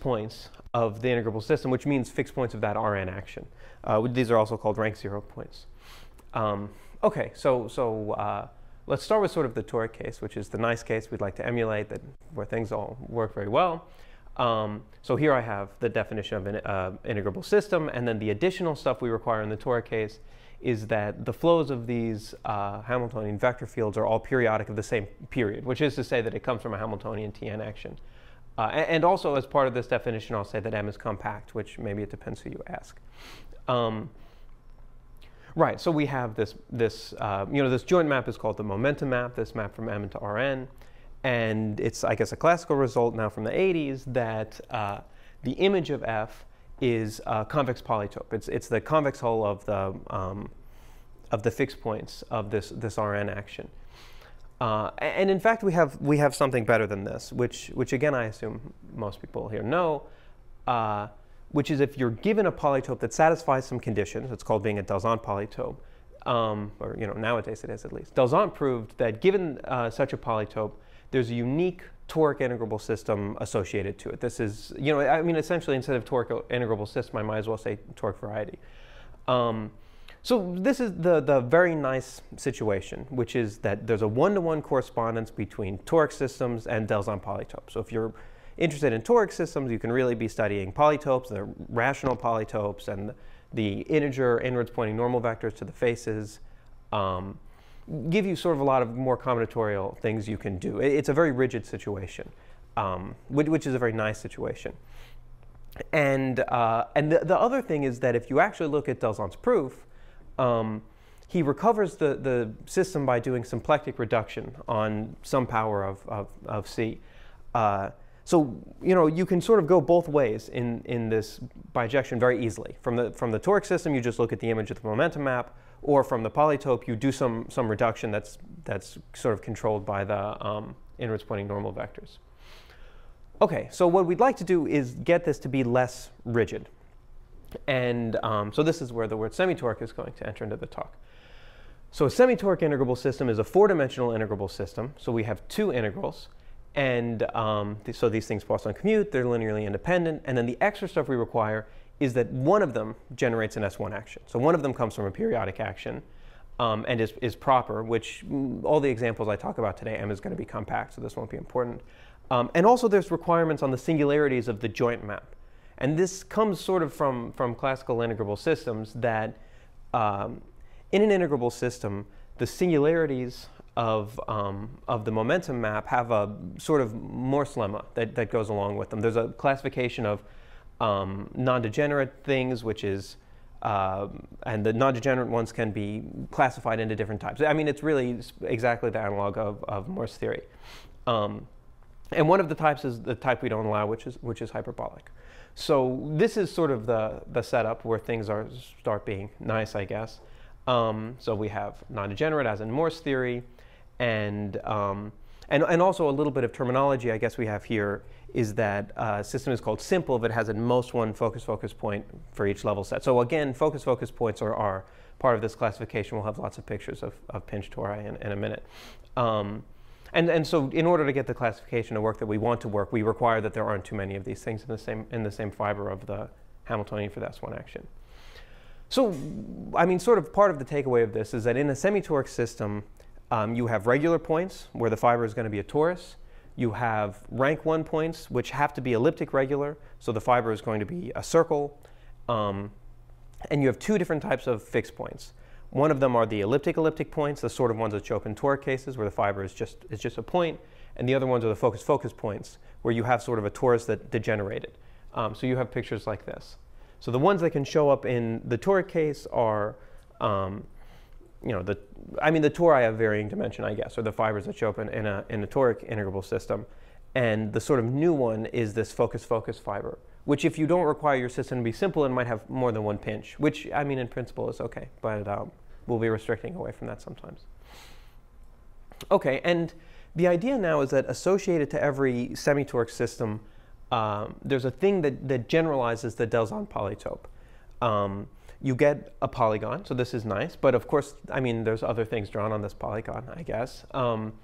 points of the integrable system, which means fixed points of that Rn action. Uh, these are also called rank zero points. Um, okay, so, so uh, let's start with sort of the toric case, which is the nice case we'd like to emulate, that, where things all work very well. Um, so here I have the definition of an uh, integrable system, and then the additional stuff we require in the toric case is that the flows of these uh, Hamiltonian vector fields are all periodic of the same period, which is to say that it comes from a Hamiltonian Tn action. Uh, and also, as part of this definition, I'll say that M is compact, which maybe it depends who you ask. Um, right, so we have this, this uh, you know, this joint map is called the momentum map, this map from M into Rn. And it's, I guess, a classical result now from the 80s that uh, the image of F is a convex polytope. It's, it's the convex hull of the, um, of the fixed points of this, this Rn action. Uh, and in fact, we have, we have something better than this, which, which again, I assume most people here know, uh, which is if you're given a polytope that satisfies some conditions, it's called being a Delzant polytope, um, or you know, nowadays it is at least. Delzant proved that given uh, such a polytope, there's a unique toric integrable system associated to it. This is, you know, I mean, essentially instead of toric integrable system, I might as well say toric variety. Um, so this is the, the very nice situation, which is that there's a one-to-one correspondence between toric systems and Delzant polytopes. So if you're interested in toric systems, you can really be studying polytopes, the rational polytopes, and the integer inwards pointing normal vectors to the faces. Um, give you sort of a lot of more combinatorial things you can do. It's a very rigid situation, um, which is a very nice situation. And, uh, and the, the other thing is that if you actually look at Delzant's proof, um, he recovers the, the system by doing symplectic reduction on some power of, of, of C. Uh, so, you know, you can sort of go both ways in, in this bijection very easily. From the, from the toric system, you just look at the image of the momentum map, or from the polytope, you do some, some reduction that's, that's sort of controlled by the um, inwards pointing normal vectors. Okay, so what we'd like to do is get this to be less rigid. And um, so this is where the word semitoric is going to enter into the talk. So a semitoric integrable system is a four-dimensional integrable system. So we have two integrals. And um, th so these things Poisson commute, they're linearly independent. And then the extra stuff we require is that one of them generates an S1 action. So one of them comes from a periodic action um, and is, is proper, which mm, all the examples I talk about today, M is going to be compact, so this won't be important. Um, and also there's requirements on the singularities of the joint map. And this comes sort of from, from classical integrable systems that um, in an integrable system, the singularities of, um, of the momentum map have a sort of Morse lemma that, that goes along with them. There's a classification of um, non-degenerate things, which is, uh, and the non-degenerate ones can be classified into different types. I mean, it's really exactly the analog of, of Morse theory. Um, and one of the types is the type we don't allow, which is, which is hyperbolic. So this is sort of the, the setup where things are start being nice, I guess. Um, so we have non-degenerate as in Morse theory, and, um, and, and also a little bit of terminology I guess we have here is that a uh, system is called simple if it has at most one focus focus point for each level set. So again, focus focus points are, are part of this classification. We'll have lots of pictures of, of pinch tori in, in a minute. Um, and, and so in order to get the classification to work that we want to work, we require that there aren't too many of these things in the same, in the same fiber of the Hamiltonian for the S1 action. So, I mean, sort of part of the takeaway of this is that in a semi-toric system, um, you have regular points where the fiber is going to be a torus. You have rank one points, which have to be elliptic regular, so the fiber is going to be a circle. Um, and you have two different types of fixed points. One of them are the elliptic elliptic points, the sort of ones that show up in toric cases where the fiber is just, is just a point. And the other ones are the focus focus points where you have sort of a torus that degenerated. Um, so you have pictures like this. So the ones that can show up in the toric case are um, you know, the, I mean, the tori have varying dimension, I guess, or the fibers that show up in, in, a, in a toric integrable system. And the sort of new one is this focus-focus fiber, which if you don't require your system to be simple, it might have more than one pinch, which, I mean, in principle is okay, but um, we'll be restricting away from that sometimes. Okay, and the idea now is that associated to every semi-toric system, um, there's a thing that, that generalizes the Delzant polytope. Um, you get a polygon, so this is nice. But of course, I mean, there's other things drawn on this polygon, I guess. Um,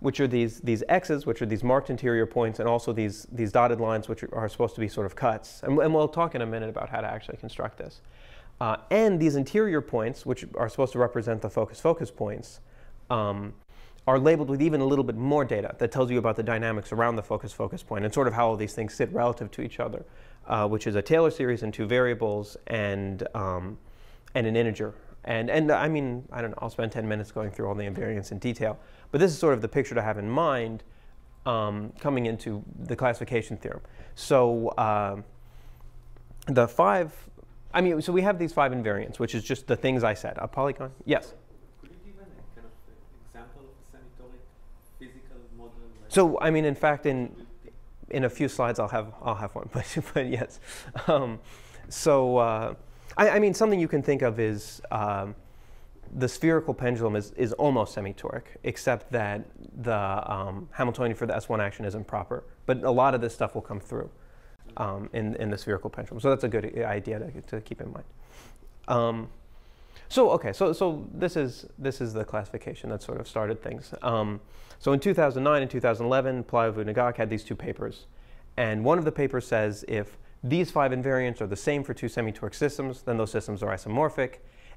which are these, these x's, which are these marked interior points, and also these, these dotted lines, which are, supposed to be sort of cuts. And, and, we'll talk in a minute about how to actually construct this. Uh, and these interior points, which are supposed to represent the focus-focus points, um, are labeled with even a little bit more data that tells you about the dynamics around the focus-focus point and sort of how all these things sit relative to each other, uh, which is a Taylor series and two variables and, um, and an integer. And, and I mean, I don't know, I'll spend 10 minutes going through all the invariants in detail. But this is sort of the picture to have in mind um, coming into the classification theorem. So uh, the five, I mean, so we have these five invariants, which is just the things I said. A polygon, yes? Could you give an kind of example of a semi-toric physical model? So, I mean, in fact, in, in a few slides, I'll have, I'll have one, but, but yes. Um, so, uh, I, I, mean, something you can think of is um, the spherical pendulum is, is almost semi-toric, except that the um, Hamiltonian for the S1 action is improper. But a lot of this stuff will come through um, in, in the spherical pendulum. So that's a good idea to, to keep in mind. Um, so okay, so, so this, is, this is the classification that sort of started things. Um, so in 2009 and 2011, Pelayo-Vu Ngoc had these two papers. And one of the papers says if these five invariants are the same for two semi-toric systems, then those systems are isomorphic.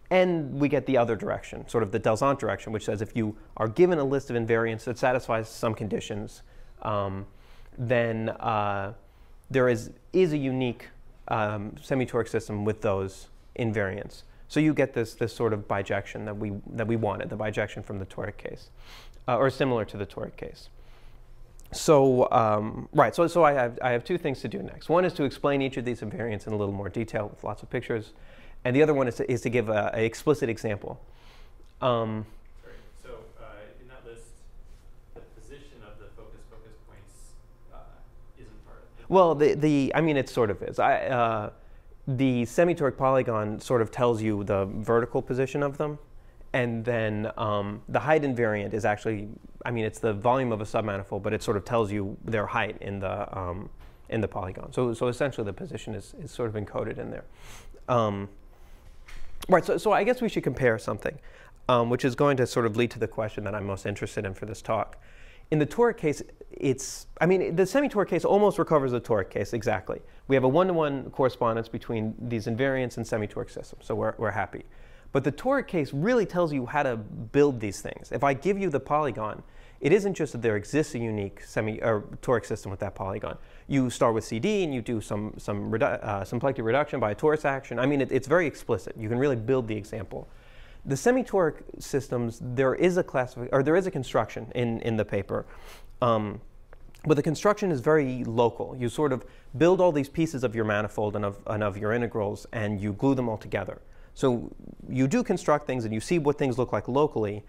And we get the other direction, sort of the Delzant direction, which says if you are given a list of invariants that satisfies some conditions, um, then uh, there is, is a unique um, semi-toric system with those invariants. So you get this, this sort of bijection that we, that we wanted, the bijection from the toric case, uh, or similar to the toric case. So, um, right, so, so I, have, I have two things to do next. One is to explain each of these invariants in a little more detail with lots of pictures. And the other one is to, is to give an explicit example. Um, Sorry. So uh, in that list, the position of the focus focus points uh, isn't part of it. Well, the, the I mean, it sort of is. I, uh, the semi-toric polygon sort of tells you the vertical position of them. And then um, the height invariant is actually, I mean, it's the volume of a submanifold, but it sort of tells you their height in the, um, in the polygon. So, so essentially the position is, is sort of encoded in there. Um, Right, so, so I guess we should compare something, um, which is going to sort of lead to the question that I'm most interested in for this talk. In the toric case, it's, I mean, the semi-toric case almost recovers the toric case exactly. We have a one-to-one correspondence between these invariants and semi-toric systems, so we're, we're happy. But the toric case really tells you how to build these things. If I give you the polygon, it isn't just that there exists a unique semi or toric system with that polygon. You start with CD and you do some some uh, symplectic reduction by a torus action. I mean, it, it's very explicit. You can really build the example. The semi-toric systems, there is a classification or there is a construction in in the paper. Um, but the construction is very local. You sort of build all these pieces of your manifold and of, and of your integrals, and you glue them all together. So you do construct things, and you see what things look like locally,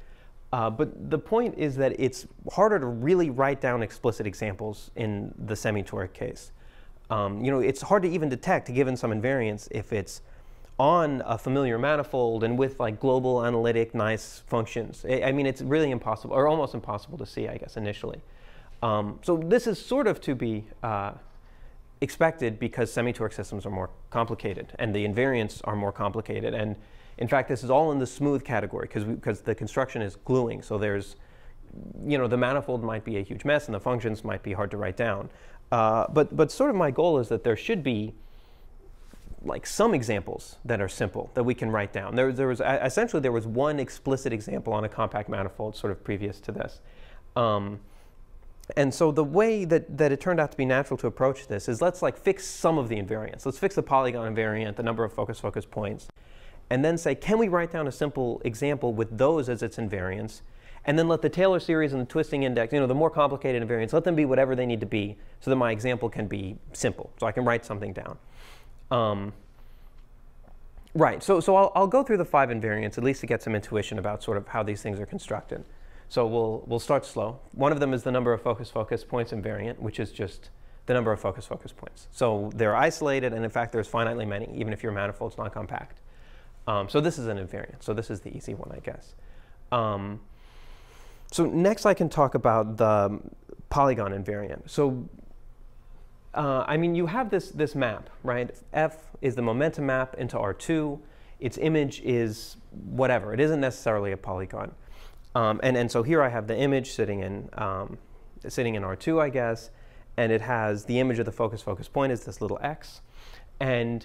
uh, but the point is that it's harder to really write down explicit examples in the semi-toric case. Um, you know, it's hard to even detect, given some invariants, if it's on a familiar manifold and with like global analytic nice functions. I, mean, it's really impossible, or almost impossible to see, I guess, initially. Um, so this is sort of to be uh, expected because semi-toric systems are more complicated and the invariants are more complicated. And in fact, this is all in the smooth category because because the construction is gluing. So there's, you know, the manifold might be a huge mess and the functions might be hard to write down. Uh, but but sort of my goal is that there should be like some examples that are simple that we can write down. There, there was essentially there was one explicit example on a compact manifold sort of previous to this. Um, and so the way that, that it turned out to be natural to approach this is let's like fix some of the invariants. Let's fix the polygon invariant, the number of focus focus points, and then say, can we write down a simple example with those as its invariants? And then let the Taylor series and the twisting index, you know, the more complicated invariants, let them be whatever they need to be so that my example can be simple. So I can write something down. Um, right, so, so I'll, I'll go through the five invariants, at least to get some intuition about sort of how these things are constructed. So we'll, we'll start slow. One of them is the number of focus-focus points invariant, which is just the number of focus-focus points. So they're isolated, and in fact, there's finitely many, even if your manifold's not compact. Um, so this is an invariant. So this is the easy one, I guess. Um, so next I can talk about the polygon invariant. So uh, I mean, you have this, this map, right? F is the momentum map into R2. Its image is whatever. It isn't necessarily a polygon. Um, and, and so here I have the image sitting in, um, sitting in R2, I guess, and it has the image of the focus focus point is this little x. And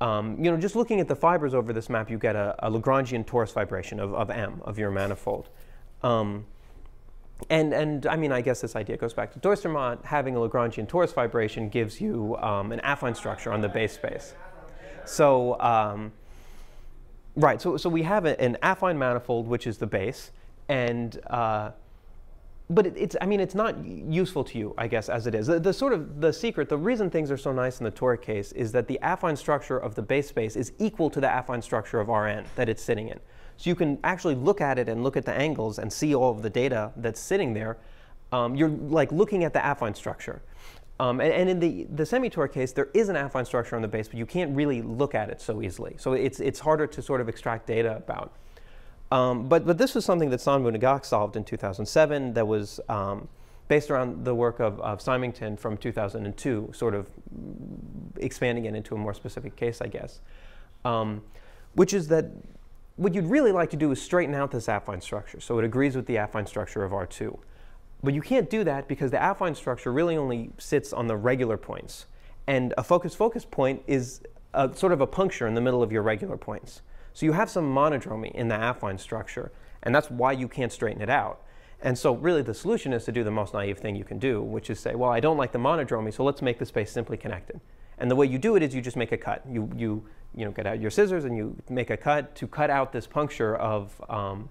um, you know, just looking at the fibers over this map, you get a, a Lagrangian torus fibration of, of M, of your manifold. Um, and, and I mean, I guess this idea goes back to Duistermaat. Having a Lagrangian torus fibration gives you um, an affine structure on the base space. So, um, right, so, so we have a, an affine manifold, which is the base. And uh, but it, it's, I mean, it's not useful to you, I guess, as it is. The, the, sort of the secret, the reason things are so nice in the toric case is that the affine structure of the base space is equal to the affine structure of Rn that it's sitting in. So you can actually look at it and look at the angles and see all of the data that's sitting there. Um, you're like looking at the affine structure. Um, and, and, in the, the semi-toric case, there is an affine structure on the base, but you can't really look at it so easily. So it's, it's harder to sort of extract data about. Um, but, but this was something that San Vu Ngoc solved in 2007 that was um, based around the work of, of Symington from 2002, sort of expanding it into a more specific case, I guess, um, which is that what you'd really like to do is straighten out this affine structure so it agrees with the affine structure of R2. But you can't do that because the affine structure really only sits on the regular points. And a focus-focus point is a, sort of a puncture in the middle of your regular points. So you have some monodromy in the affine structure, and that's why you can't straighten it out. And so really the solution is to do the most naive thing you can do, which is say, well, I don't like the monodromy, so let's make the space simply connected. And the way you do it is you just make a cut. You, you, you know, get out your scissors and you make a cut to cut out this puncture of, um,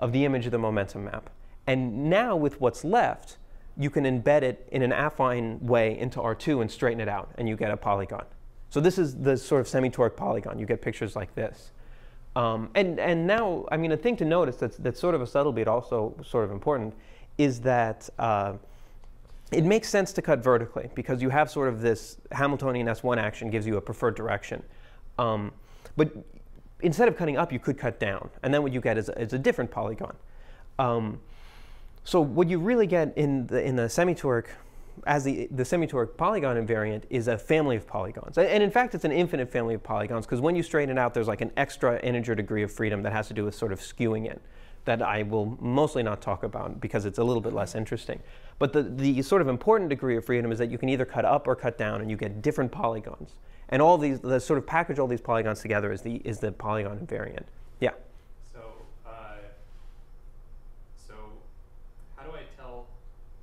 of the image of the momentum map. And now with what's left, you can embed it in an affine way into R2 and straighten it out, and you get a polygon. So this is the sort of semi-toric polygon. You get pictures like this. Um, and, and now, I mean, a thing to notice that's, that's sort of a subtle but also sort of important is that uh, it makes sense to cut vertically because you have sort of this Hamiltonian S1 action gives you a preferred direction. Um, but instead of cutting up, you could cut down. And then what you get is a, is a different polygon. Um, so what you really get in the, in the semi-toric as the, the semi-toric polygon invariant is a family of polygons. And in fact, it's an infinite family of polygons because when you straighten it out, there's like an extra integer degree of freedom that has to do with sort of skewing it that I will mostly not talk about because it's a little bit less interesting. But the, the sort of important degree of freedom is that you can either cut up or cut down and you get different polygons. And all these, the sort of package all these polygons together is the, is the polygon invariant. Yeah? So uh, so how do I tell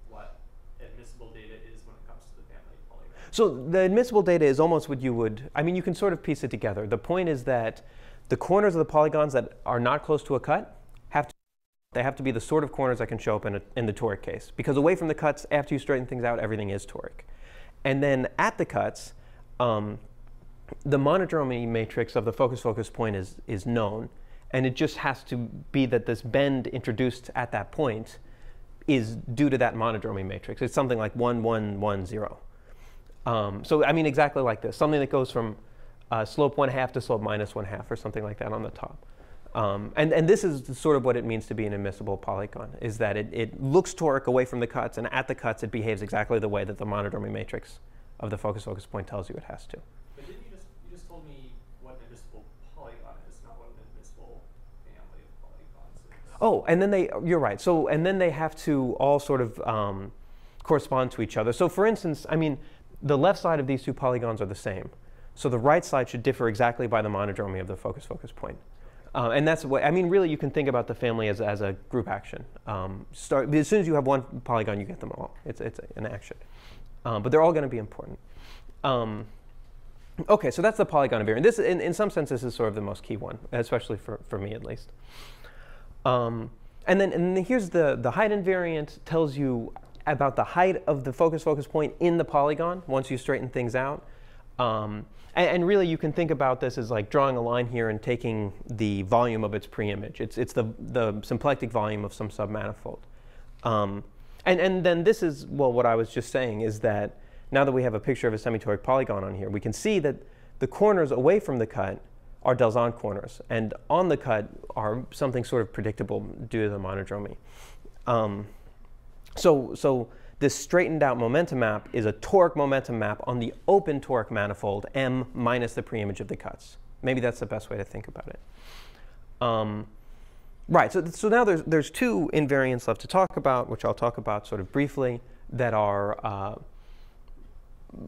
what admissible data is when it comes to the family polygon? So the admissible data is almost what you would, I mean, you can sort of piece it together. The point is that the corners of the polygons that are not close to a cut they have to be the sort of corners that can show up in, a, in the toric case. Because away from the cuts, after you straighten things out, everything is toric. And then at the cuts, um, the monodromy matrix of the focus-focus point is, is known. And it just has to be that this bend introduced at that point is due to that monodromy matrix. It's something like 1, 1, 1, 0. Um, so I mean exactly like this, something that goes from uh, slope one half to slope minus one half or something like that on the top. Um, and, and this is sort of what it means to be an admissible polygon, is that it, it looks toric away from the cuts, and at the cuts it behaves exactly the way that the monodromy matrix of the focus-focus point tells you it has to. But did you just, you just told me what an admissible polygon is, not what an admissible family of polygons is. Oh, and then they, you're right. So, and then they have to all sort of um, correspond to each other. So for instance, I mean, the left side of these two polygons are the same. So the right side should differ exactly by the monodromy of the focus-focus point. Uh, and that's what, I mean, really you can think about the family as, as a group action. Um, start, as soon as you have one polygon, you get them all. It's, it's an action. Um, but they're all going to be important. Um, okay, so that's the polygon invariant. This, in, in some sense, this is sort of the most key one, especially for, for me at least. Um, and then, and here's the, the height invariant tells you about the height of the focus focus point in the polygon once you straighten things out. Um, and, and, really, you can think about this as like drawing a line here and taking the volume of its preimage. It's, it's the, the symplectic volume of some submanifold. Um, and, and then this is, well, what I was just saying is that now that we have a picture of a semi-toric polygon on here, we can see that the corners away from the cut are Delzant corners. And on the cut are something sort of predictable due to the monodromy. Um, so, so this straightened out momentum map is a toric momentum map on the open toric manifold M minus the preimage of the cuts. Maybe that's the best way to think about it. Um, Right. So, so now there's there's two invariants left to talk about, which I'll talk about sort of briefly. That are uh,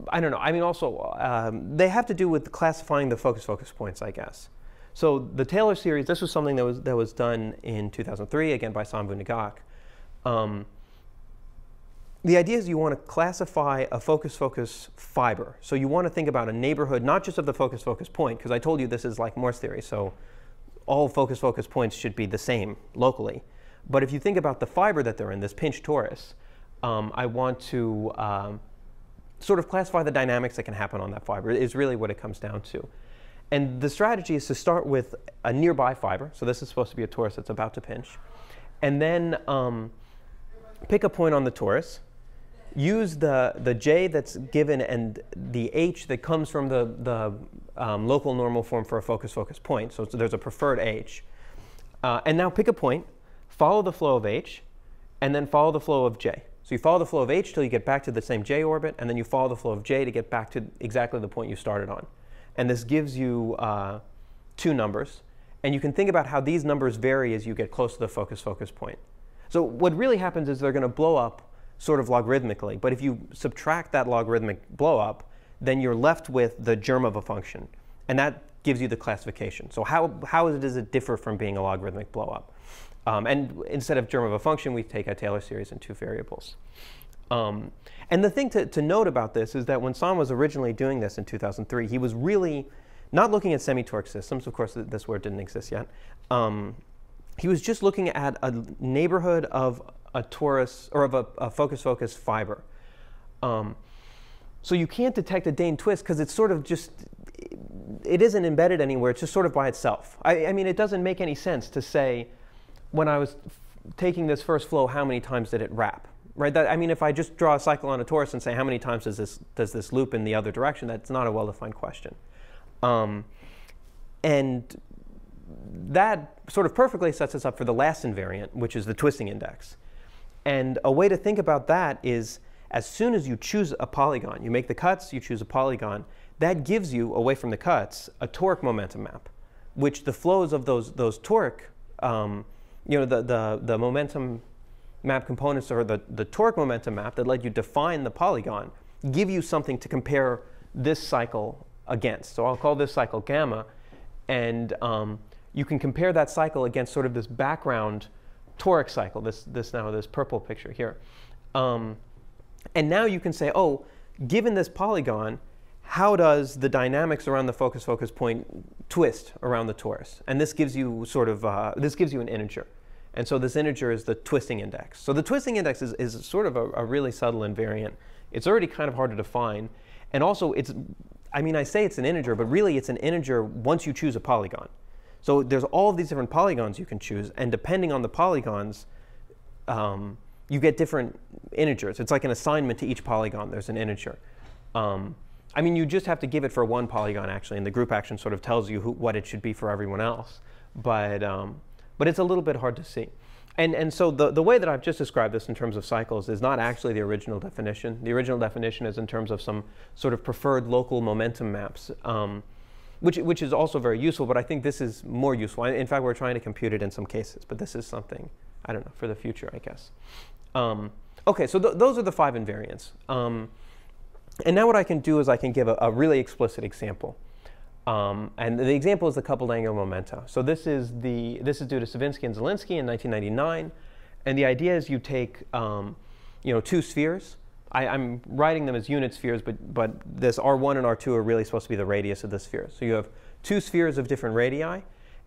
I don't know. I mean, also um, they have to do with classifying the focus focus points, I guess. So the Taylor series. This was something that was that was done in 2003 again by San Vu Ngoc. Um, the idea is you want to classify a focus focus fiber. So you want to think about a neighborhood, not just of the focus focus point, because I told you this is like Morse theory. So all focus focus points should be the same locally. But if you think about the fiber that they're in, this pinch torus, um, I want to um, sort of classify the dynamics that can happen on that fiber is really what it comes down to. And the strategy is to start with a nearby fiber. So this is supposed to be a torus that's about to pinch. And then um, pick a point on the torus, use the, the j that's given and the h that comes from the, the um, local normal form for a focus focus point. So there's a preferred h. Uh, and now pick a point, follow the flow of h, and then follow the flow of j. So you follow the flow of h till you get back to the same j orbit, and then you follow the flow of j to get back to exactly the point you started on. And this gives you uh, two numbers. And you can think about how these numbers vary as you get close to the focus focus point. So what really happens is they're going to blow up sort of logarithmically. But if you subtract that logarithmic blow up, then you're left with the germ of a function. And that gives you the classification. So how, how does it differ from being a logarithmic blow up? Um, and instead of germ of a function, we take a Taylor series in two variables. Um, and the thing to, to note about this is that when San was originally doing this in 2003, he was really not looking at semi-toric systems. Of course, this word didn't exist yet. Um, he was just looking at a neighborhood of a torus or of a, a focus focus fiber. Um, so you can't detect a Dehn twist because it's sort of just, it isn't embedded anywhere. It's just sort of by itself. I, I mean, it doesn't make any sense to say, when I was taking this first flow, how many times did it wrap? Right? That, I mean, if I just draw a cycle on a torus and say how many times does this, does this loop in the other direction, that's not a well-defined question. Um, and that sort of perfectly sets us up for the last invariant, which is the twisting index. And a way to think about that is as soon as you choose a polygon, you make the cuts, you choose a polygon, that gives you, away from the cuts, a toric momentum map, which the flows of those, those toric, um, you know, the, the, the momentum map components or the, the toric momentum map that let you define the polygon give you something to compare this cycle against. So I'll call this cycle gamma, and um, you can compare that cycle against sort of this background toric cycle, this, this now this purple picture here. Um, and now you can say, oh, given this polygon, how does the dynamics around the focus focus point twist around the torus? And this gives you sort of, uh, this gives you an integer. And so this integer is the twisting index. So the twisting index is, is sort of a, a really subtle invariant. It's already kind of hard to define. And also it's, I mean, I say it's an integer, but really it's an integer once you choose a polygon. So there's all of these different polygons you can choose, and depending on the polygons, um, you get different integers. It's like an assignment to each polygon. There's an integer. Um, I mean, you just have to give it for one polygon, actually, and the group action sort of tells you who, what it should be for everyone else. But, um, but it's a little bit hard to see. And, and so the, the way that I've just described this in terms of cycles is not actually the original definition. The original definition is in terms of some sort of preferred local momentum maps. Um, which, which is also very useful, but I think this is more useful. In fact, we're trying to compute it in some cases, but this is something, I don't know, for the future, I guess. Um, okay, so th those are the five invariants. Um, and now what I can do is I can give a, a really explicit example. Um, and the example is the coupled angular momenta. So this is, the, this is due to Sadovskii and Zhilinskii in 1999. And the idea is you take um, you know, two spheres, I, am writing them as unit spheres, but, but this R1 and R2 are really supposed to be the radius of the sphere. So you have two spheres of different radii,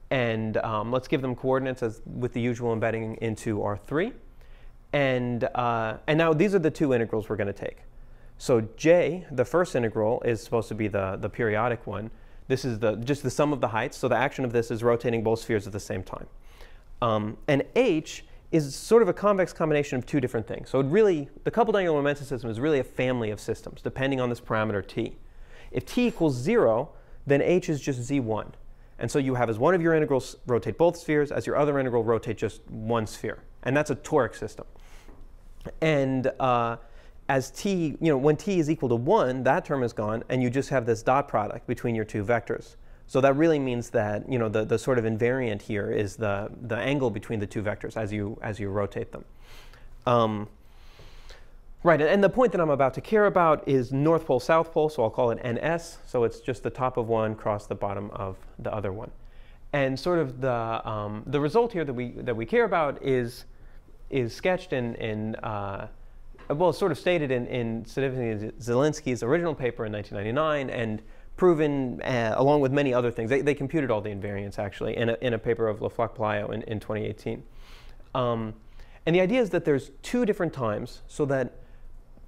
and um, let's give them coordinates as with the usual embedding into R3. And, uh, and now these are the two integrals we're going to take. So j, the first integral, is supposed to be the, the periodic one. This is the, just the sum of the heights. So the action of this is rotating both spheres at the same time. Um, and h is sort of a convex combination of two different things. So really, the coupled angular momentum system is really a family of systems, depending on this parameter t. If t equals 0, then h is just z1. And so you have as one of your integrals rotate both spheres, as your other integral rotate just one sphere. And that's a toric system. And uh, as t, you know, when t is equal to 1, that term is gone, and you just have this dot product between your two vectors. So that really means that you know the, the sort of invariant here is the, the angle between the two vectors as you as you rotate them. Um, right, and the point that I'm about to care about is north pole south pole, so I'll call it ns. So it's just the top of one cross the bottom of the other one. And sort of the um, the result here that we that we care about is is sketched in in uh, well, sort of stated in, in Zhilinskii's original paper in 1999, and proven, uh, along with many other things. They, they computed all the invariants, actually, in a, in a paper of Le Floch-Pelayo in, in 2018. Um, and the idea is that there's two different times, so that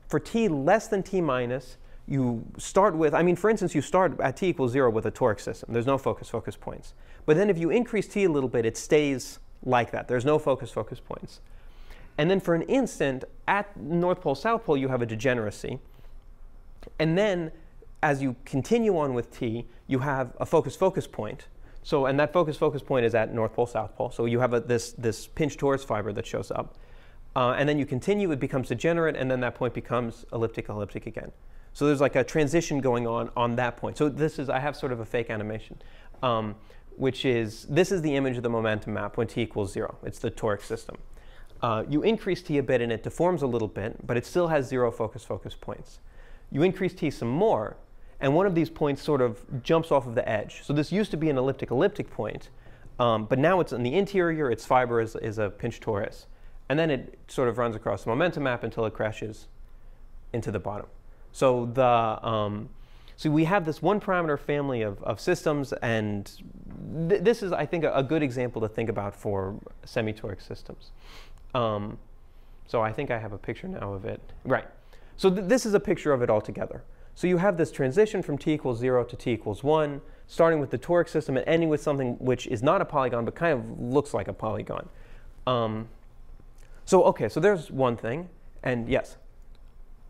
for t less than t minus, you start with, I mean, for instance, you start at t equals 0 with a toric system. There's no focus-focus points. But then if you increase t a little bit, it stays like that. There's no focus-focus points. And then for an instant, at North Pole, South Pole, you have a degeneracy. And then as you continue on with T, you have a focus-focus point. So, and that focus-focus point is at North Pole, South Pole. So you have a, this, this pinch torus fiber that shows up. Uh, and then you continue, it becomes degenerate, and then that point becomes elliptic, elliptic again. So there's like a transition going on on that point. So this is, I have sort of a fake animation, um, which is, this is the image of the momentum map when t equals zero. It's the toric system. Uh, you increase t a bit and it deforms a little bit, but it still has zero focus-focus points. You increase t some more, and one of these points sort of jumps off of the edge. So this used to be an elliptic-elliptic point, um, but now it's in the interior, its fiber is, is a pinch torus. And then it sort of runs across the momentum map until it crashes into the bottom. So the um, so we have this one parameter family of, of systems, and th this is, I think, a, a, good example to think about for semi-toric systems. Um, so I think I have a picture now of it. Right. So th this is a picture of it all together. So you have this transition from t equals 0 to t equals 1, starting with the toric system and ending with something which is not a polygon but kind of looks like a polygon. Um, so OK, so there's one thing. And yes?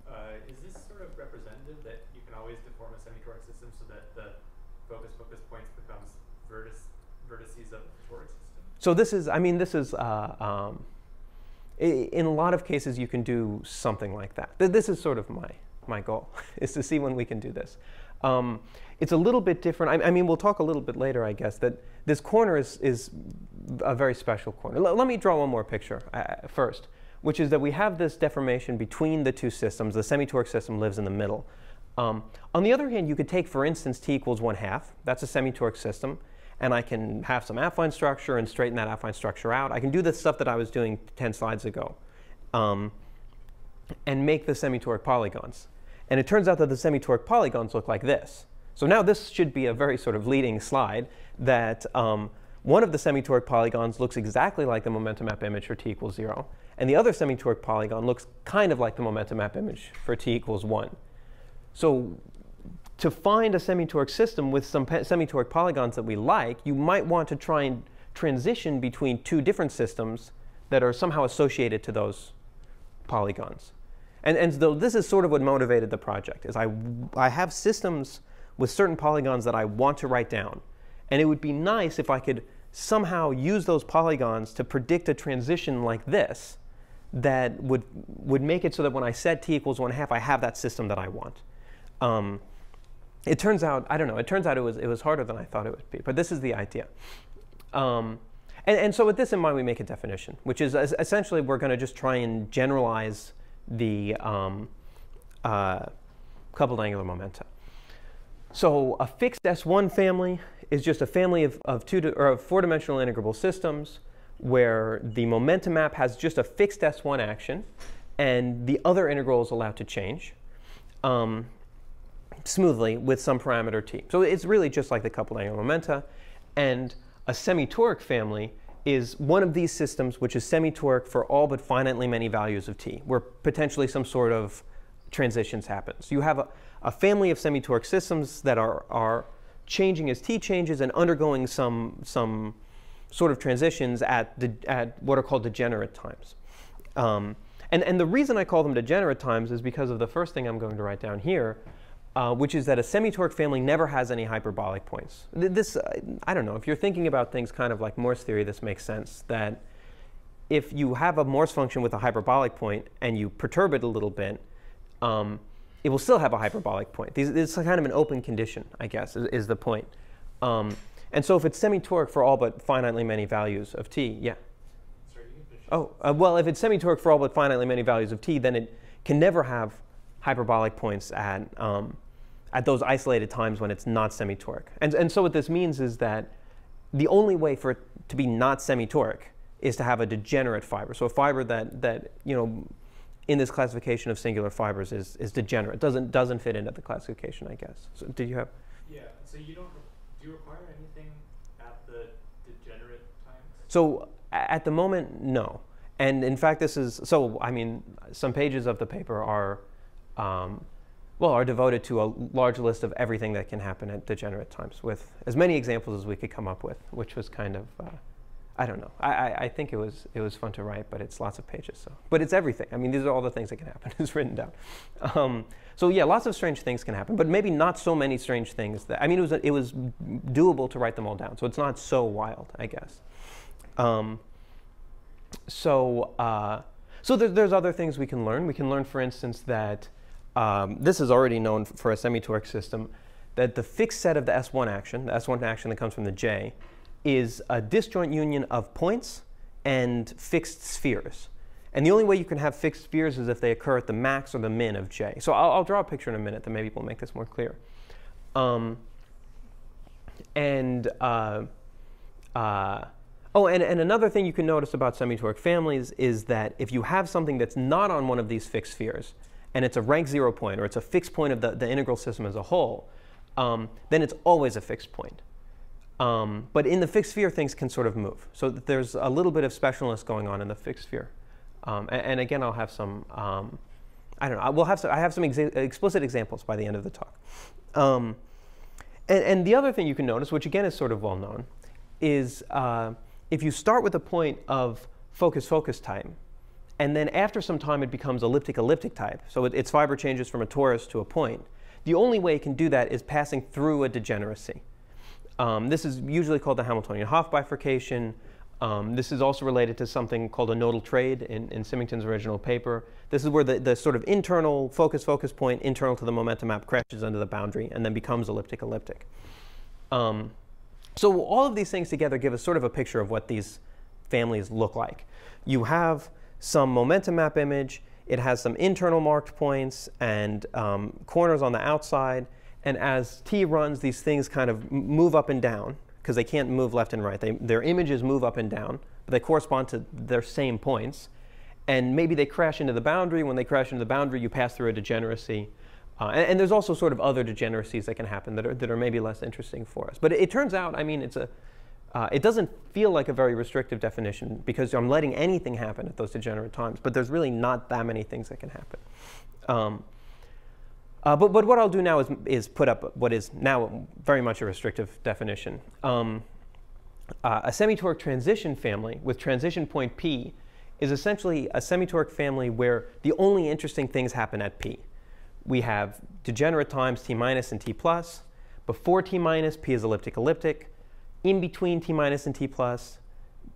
Uh, is this sort of representative that you can always deform a semi-toric system so that the focus-focus points becomes vertice, vertices of the toric system? So this is, I mean, this is, uh, um, in a lot of cases, you can do something like that. This is sort of my my goal is to see when we can do this. Um, it's a little bit different. I, I, mean, we'll talk a little bit later, I guess, that this corner is, is a very special corner. L let me draw one more picture uh, first, which is that we have this deformation between the two systems. The semi-toric system lives in the middle. Um, on the other hand, you could take, for instance, t equals 1 half. That's a semi-toric system. And I can have some affine structure and straighten that affine structure out. I can do the stuff that I was doing 10 slides ago um, and make the semi-toric polygons. And it turns out that the semi-toric polygons look like this. So now this should be a very sort of leading slide that um, one of the semi-toric polygons looks exactly like the momentum map image for t equals 0. And the other semi-toric polygon looks kind of like the momentum map image for t equals 1. So to find a semi-toric system with some semi-toric polygons that we like, you might want to try and transition between two different systems that are somehow associated to those polygons. And, and so this is sort of what motivated the project, is I, I have systems with certain polygons that I want to write down. And it would be nice if I could somehow use those polygons to predict a transition like this that would, would make it so that when I set t equals 1 half, I have that system that I want. Um, it turns out, I don't know, it turns out it was, it was harder than I thought it would be. But this is the idea. Um, and, and so with this in mind, we make a definition, which is essentially we're going to just try and generalize the um, uh, coupled angular momenta. So a fixed S1 family is just a family of, of, two or four-dimensional integrable systems where the momentum map has just a fixed S1 action and the other integral is allowed to change um, smoothly with some parameter t. So it's really just like the coupled angular momenta. And a semi-toric family is one of these systems which is semi-toric for all but finitely many values of t, where potentially some sort of transitions happen. So you have a, a family of semi-toric systems that are, are changing as t changes and undergoing some, some sort of transitions at, at what are called degenerate times. Um, and, and the reason I call them degenerate times is because of the first thing I'm going to write down here, uh, which is that a semi-toric family never has any hyperbolic points. This, uh, I don't know, if you're thinking about things kind of like Morse theory, this makes sense, that if you have a Morse function with a hyperbolic point and you perturb it a little bit, um, it will still have a hyperbolic point. These, it's kind of an open condition, I guess, is, is the point. Um, and so if it's semi-toric for all but finitely many values of t, yeah. Sorry, you can finish. Oh, uh, well, if it's semi-toric for all but finitely many values of t, then it can never have hyperbolic points at, um, at those isolated times when it's not semi-toric. And, and so what this means is that the only way for it to be not semi-toric is to have a degenerate fiber. So a fiber that, that you know, in this classification of singular fibers is, is degenerate, doesn't, doesn't fit into the classification, I guess. So did you have? Yeah, so you don't, do you require anything at the degenerate times? So at the moment, no. And in fact, this is so. I mean, some pages of the paper are, um, well, are devoted to a large list of everything that can happen at degenerate times, with as many examples as we could come up with, which was kind of, uh, I don't know. I, I, I think it was it was fun to write, but it's lots of pages. So, but it's everything. I mean, these are all the things that can happen. it's written down. Um, so yeah, lots of strange things can happen, but maybe not so many strange things that I mean, it was it was doable to write them all down. So it's not so wild, I guess. Um, so, uh, so there, there's other things we can learn. We can learn, for instance, that um, this is already known for a semi-toric system, that the fixed set of the S1 action, the S1 action that comes from the J, is a disjoint union of points and fixed spheres. And the only way you can have fixed spheres is if they occur at the max or the min of J. So I'll, I'll draw a picture in a minute that maybe will make this more clear. Um, and uh, uh, oh, and, and another thing you can notice about semi-toric families is that if you have something that's not on one of these fixed spheres, and it's a rank zero point, or it's a fixed point of the, the integral system as a whole, um, then it's always a fixed point. Um, but in the fixed sphere, things can sort of move. So there's a little bit of specialness going on in the fixed sphere. Um, and, and again, I'll have some, um, I don't know, I will have some, I have some exa- explicit examples by the end of the talk. Um, and, and the other thing you can notice, which again is sort of well known, is uh, if you start with a point of focus-focus type, and then after some time it becomes elliptic-elliptic type, so it, its fiber changes from a torus to a point, the only way it can do that is passing through a degeneracy. Um, this is usually called the Hamiltonian-Hopf bifurcation. Um, this is also related to something called a nodal trade in, in Symington's original paper. This is where the, the sort of internal focus-focus point, internal to the momentum map, crashes under the boundary and then becomes elliptic-elliptic. Um, so all of these things together give us sort of a picture of what these families look like. You have some momentum map image. It has some internal marked points and um, corners on the outside. And as t runs, these things kind of move up and down because they can't move left and right. They, their images move up and down, but they correspond to their same points. And maybe they crash into the boundary. When they crash into the boundary, you pass through a degeneracy. Uh, and, and there's also sort of other degeneracies that can happen that are, that are maybe less interesting for us. But it, it turns out, I mean, it's a, uh, it doesn't feel like a very restrictive definition because I'm letting anything happen at those degenerate times, but there's really not that many things that can happen. Um, uh, but, but what I'll do now is, is put up what is now very much a restrictive definition. Um, uh, a semi-toric transition family with transition point P is essentially a semi-toric family where the only interesting things happen at P. We have degenerate times T minus and T plus. Before T minus, P is elliptic elliptic. In between T minus and T plus,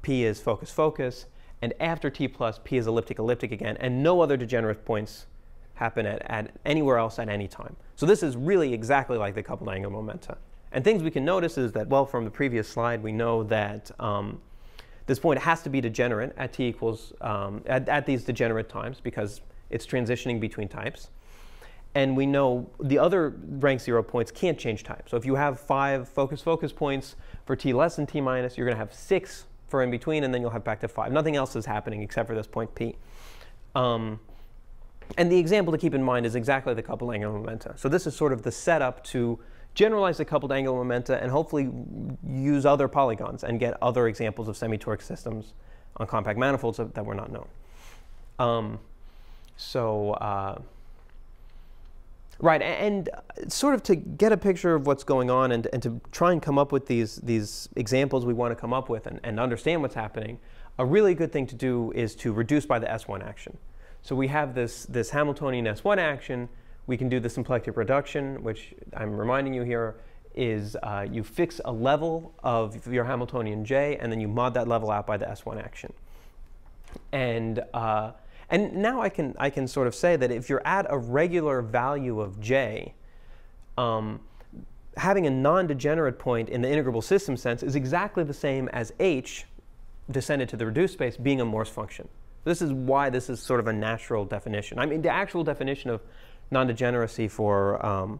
P is focus focus. And after T plus, P is elliptic elliptic again. And no other degenerate points happen at, at anywhere else at any time. So this is really exactly like the coupled angular momenta. And things we can notice is that, well, from the previous slide, we know that um, this point has to be degenerate at t equals, um, at, at these degenerate times because it's transitioning between types. And we know the other rank zero points can't change time. So if you have five focus focus points for t less than t minus, you're going to have six for in between, and then you'll have back to five. Nothing else is happening except for this point p. Um, and the example to keep in mind is exactly the coupled angular momenta. So this is sort of the setup to generalize the coupled angular momenta and hopefully use other polygons and get other examples of semi-toric systems on compact manifolds that were not known. Um, so, uh, right, and sort of to get a picture of what's going on and, and to try and come up with these, these examples we want to come up with and, and understand what's happening, a really good thing to do is to reduce by the S1 action. So we have this, this Hamiltonian S1 action. We can do the symplectic reduction, which I'm reminding you here is uh, you fix a level of your Hamiltonian J, and then you mod that level out by the S1 action. And, uh, and now I can, I can sort of say that if you're at a regular value of J, um, having a non-degenerate point in the integrable system sense is exactly the same as h descended to the reduced space being a Morse function. This is why this is sort of a natural definition. I mean, the actual definition of non-degeneracy for um,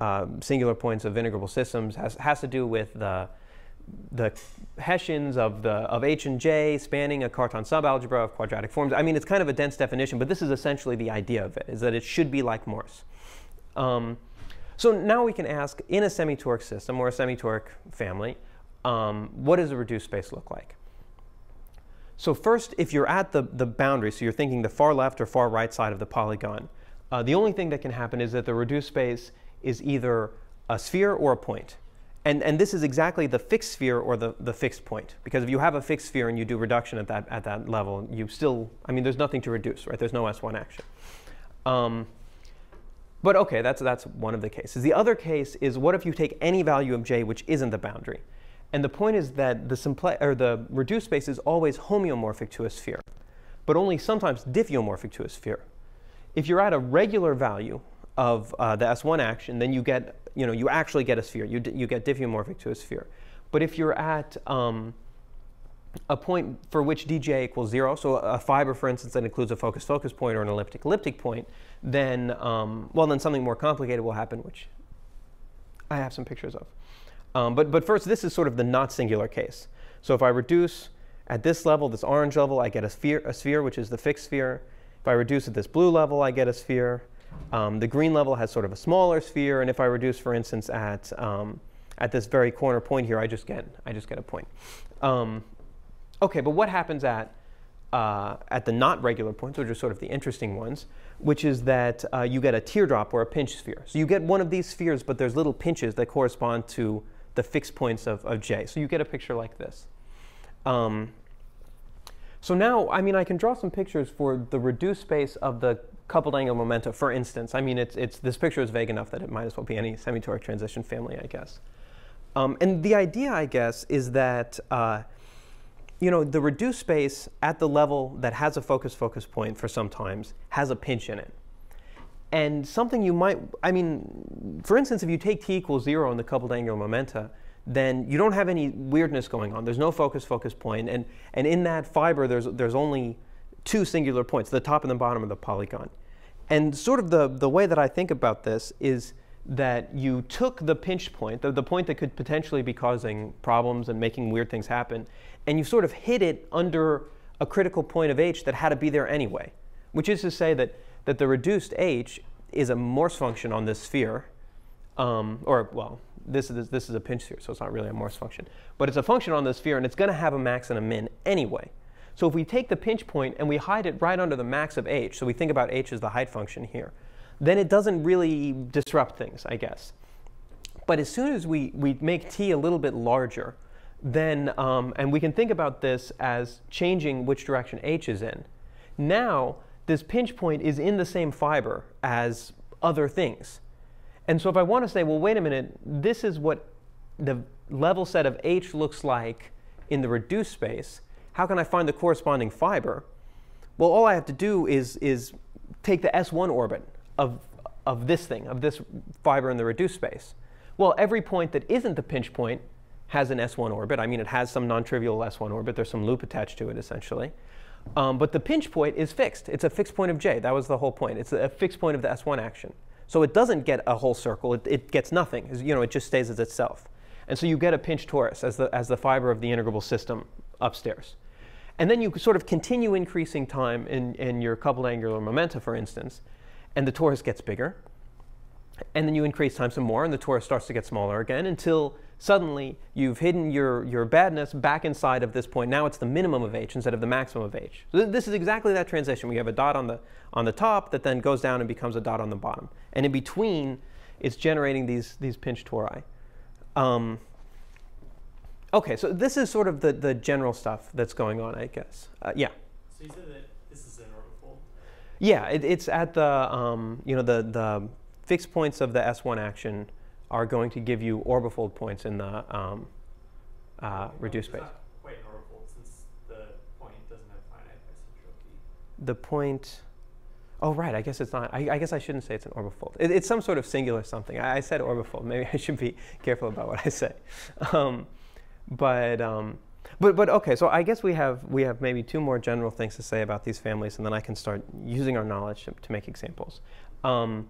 uh, singular points of integrable systems has, has to do with the, the Hessians of, the, of H and J spanning a Cartan subalgebra of quadratic forms. I mean, it's kind of a dense definition, but this is essentially the idea of it, is that it should be like Morse. Um, so now we can ask, in a semi-toric system or a semi-toric family, um, what does a reduced space look like? So first, if you're at the, the boundary, so you're thinking the far left or far right side of the polygon, uh, the only thing that can happen is that the reduced space is either a sphere or a point. And, and this is exactly the fixed sphere or the, the fixed point. Because if you have a fixed sphere and you do reduction at that, at that level, you still, I mean, there's nothing to reduce, right? There's no S1 action. Um, but OK, that's, that's one of the cases. The other case is what if you take any value of j which isn't the boundary? And the point is that the, simple, or the reduced space is always homeomorphic to a sphere, but only sometimes diffeomorphic to a sphere. If you're at a regular value of uh, the S1 action, then you get, you know, you actually get a sphere. You, you get diffeomorphic to a sphere. But if you're at um, a point for which dj equals zero, so a fiber, for instance, that includes a focus-focus point or an elliptic-elliptic point, then, um, well, then something more complicated will happen, which I have some pictures of. Um, but, but first, this is sort of the not singular case. So if I reduce at this level, this orange level, I get a sphere, a sphere, which is the fixed sphere. If I reduce at this blue level, I get a sphere. Um, the green level has sort of a smaller sphere, and if I reduce, for instance, at um, at this very corner point here, I just get I just get a point. Um, okay, but what happens at uh, at the not regular points, which are sort of the interesting ones, which is that uh, you get a teardrop or a pinch sphere. So you get one of these spheres, but there's little pinches that correspond to the fixed points of, of j. So you get a picture like this. Um, so now, I mean, I can draw some pictures for the reduced space of the coupled angular momenta, for instance. I mean, it's, it's, this picture is vague enough that it might as well be any semi-toric transition family, I guess. Um, and the idea, I guess, is that uh, you know, the reduced space at the level that has a focus-focus point for sometimes has a pinch in it. And something you might, I mean, for instance, if you take t equals 0 in the coupled angular momenta, then you don't have any weirdness going on. There's no focus-focus point. And, and in that fiber, there's, there's only two singular points, the top and the bottom of the polygon. And sort of the, the way that I think about this is that you took the pinch point, the, the point that could potentially be causing problems and making weird things happen, and you sort of hid it under a critical point of h that had to be there anyway. Which is to say that, that the reduced h is a Morse function on this sphere, um, or well, this is, this is a pinch sphere, so it's not really a Morse function. But it's a function on the sphere, and it's going to have a max and a min anyway. So if we take the pinch point and we hide it right under the max of h, so we think about h as the height function here, then it doesn't really disrupt things, I guess. But as soon as we, we make t a little bit larger, then, um, and we can think about this as changing which direction h is in. Now, this pinch point is in the same fiber as other things. And so if I want to say, well, wait a minute, this is what the level set of h looks like in the reduced space, how can I find the corresponding fiber? Well, all I have to do is, is take the S1 orbit of, of this thing, of this fiber in the reduced space. Well, every point that isn't the pinch point has an S1 orbit. I mean, it has some non-trivial S1 orbit. There's some loop attached to it, essentially. Um, but the pinch point is fixed. It's a fixed point of j. That was the whole point. It's a fixed point of the S1 action. So it doesn't get a whole circle. It, it gets nothing. You know, it just stays as itself. And so you get a pinch torus as the, as the fiber of the integrable system upstairs. And then you sort of continue increasing time in, in your coupled angular momenta, for instance, and the torus gets bigger. And then you increase time some more, and the torus starts to get smaller again until suddenly you've hidden your, your badness back inside of this point. Now it's the minimum of h instead of the maximum of h. So th this is exactly that transition. We have a dot on the, on the top that then goes down and becomes a dot on the bottom. And in between, it's generating these, these pinch tori. Um, OK, so this is sort of the, the general stuff that's going on, I guess. Uh, yeah? So you said that this is an orbifold? Yeah, it, it's at the, um, you know, the, the fixed points of the S1 action are going to give you orbifold points in the um, uh, reduced space. Quite an orbifold since the point doesn't have finite bisexual The point, Oh, right. I guess it's not. I, I guess I shouldn't say it's an orbifold. It, it's some sort of singular something. I, I, said orbifold. Maybe I should be careful about what I say. Um, but um, but but okay. So I guess we have we have maybe two more general things to say about these families, and then I can start using our knowledge to, make examples. Um,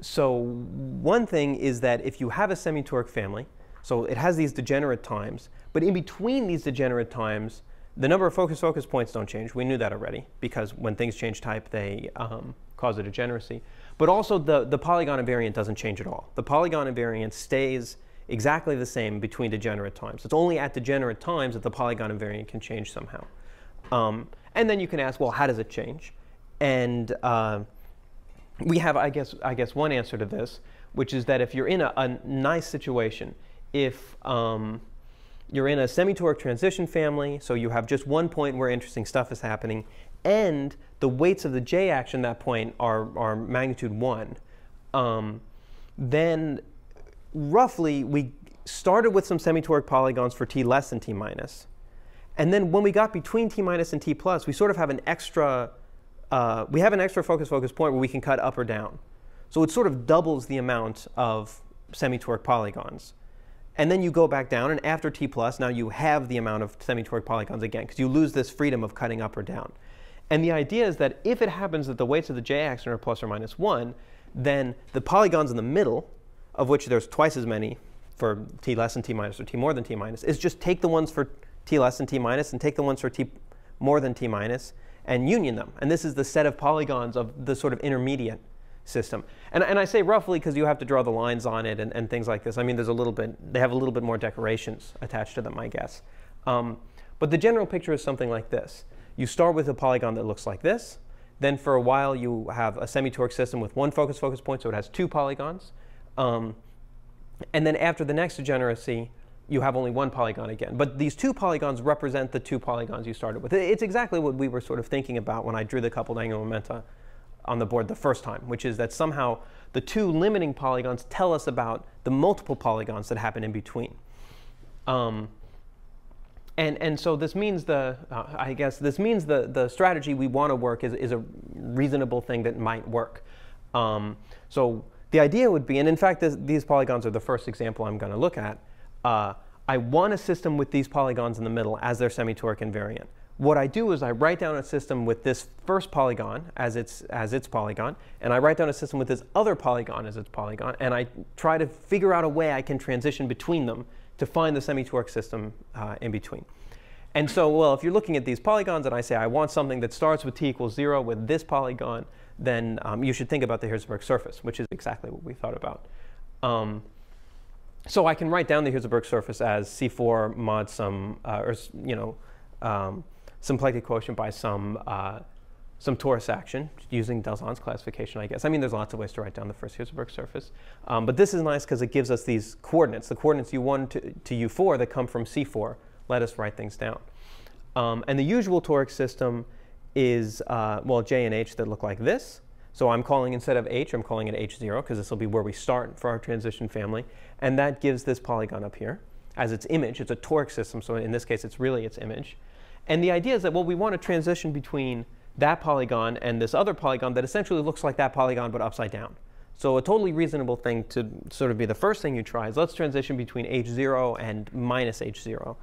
so one thing is that if you have a semi-toric family, so it has these degenerate times, but in between these degenerate times, the number of focus focus points don't change. We knew that already because when things change type, they um, cause a degeneracy. But also the, the polygon invariant doesn't change at all. The polygon invariant stays exactly the same between degenerate times. It's only at degenerate times that the polygon invariant can change somehow. Um, and then you can ask, well, how does it change? And uh, we have, I guess, I guess, one answer to this, which is that if you're in a, a nice situation, if um, you're in a semi-toric transition family, so you have just one point where interesting stuff is happening, and the weights of the j action at that point are, are magnitude 1, um, then roughly we started with some semi-toric polygons for t less than t minus. And then when we got between t minus and t plus, we sort of have an extra, uh, we have an extra focus focus point where we can cut up or down. So it sort of doubles the amount of semi-toric polygons. And then you go back down, and after t plus, now you have the amount of semi-toric polygons again, because you lose this freedom of cutting up or down. And the idea is that if it happens that the weights of the j-axis are plus or minus 1, then the polygons in the middle, of which there's twice as many for t less than t minus or t more than t minus, is just take the ones for t less than t minus and take the ones for t more than t minus and union them. And this is the set of polygons of the sort of intermediate system. And, and I say roughly because you have to draw the lines on it and, and things like this. I mean, there's a little bit, they have a little bit more decorations attached to them, I guess. Um, but the general picture is something like this. You start with a polygon that looks like this. Then for a while, you have a semi-toric system with one focus focus point, so it has two polygons. Um, and then after the next degeneracy, you have only one polygon again. But these two polygons represent the two polygons you started with. It's exactly what we were sort of thinking about when I drew the coupled angular momenta on the board the first time, which is that somehow the two limiting polygons tell us about the multiple polygons that happen in between. Um, and, and so this means the, uh, I guess, this means the, the strategy we want to work is, is a reasonable thing that might work. Um, so the idea would be, and in fact, this, these polygons are the first example I'm going to look at. Uh, I want a system with these polygons in the middle as their semi-toric invariant. What I do is I write down a system with this first polygon as its, as its polygon, and I write down a system with this other polygon as its polygon, and I try to figure out a way I can transition between them to find the semi-toric system uh, in between. And so, well, if you're looking at these polygons and I say I want something that starts with t equals 0 with this polygon, then um, you should think about the Hirzebruch surface, which is exactly what we thought about. Um, so I can write down the Hirzebruch surface as C4 mod some, uh, or you know, um, symplectic quotient by some uh, some torus action using Delzant's classification, I guess. I mean, there's lots of ways to write down the first Hirzebruch surface, um, but this is nice because it gives us these coordinates, the coordinates U1 to, to U4 that come from C4. Let us write things down. Um, and the usual toric system is, uh, well, J and H that look like this. So I'm calling, instead of H, I'm calling it H0, because this will be where we start for our transition family. And that gives this polygon up here as its image. It's a toric system, so in this case, it's really its image. And the idea is that, well, we want to transition between that polygon and this other polygon that essentially looks like that polygon but upside down. So a totally reasonable thing to sort of be the first thing you try is let's transition between h0 and minus h0.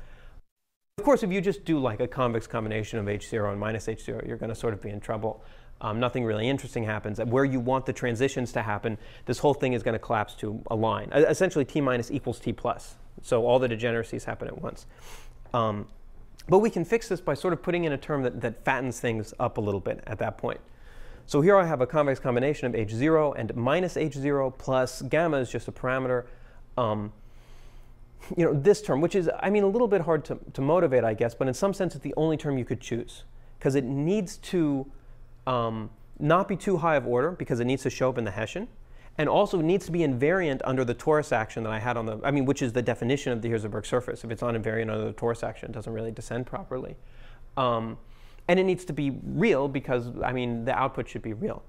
Of course, if you just do like a convex combination of h0 and minus h0, you're going to sort of be in trouble. Um, nothing really interesting happens. Where you want the transitions to happen, this whole thing is going to collapse to a line. Essentially, t minus equals t plus. So all the degeneracies happen at once. Um, but we can fix this by sort of putting in a term that, that fattens things up a little bit at that point. So here I have a convex combination of h0 and minus h0 plus gamma is just a parameter. Um, you know, this term, which is, I mean, a little bit hard to, to motivate, I guess, but in some sense it's the only term you could choose because it needs to um, not be too high of order because it needs to show up in the Hessian and also needs to be invariant under the torus action that I had on the, I mean, which is the definition of the Hirzebruch surface. If it's not invariant under the torus action, it doesn't really descend properly. Um, and it needs to be real because, I mean, the output should be real.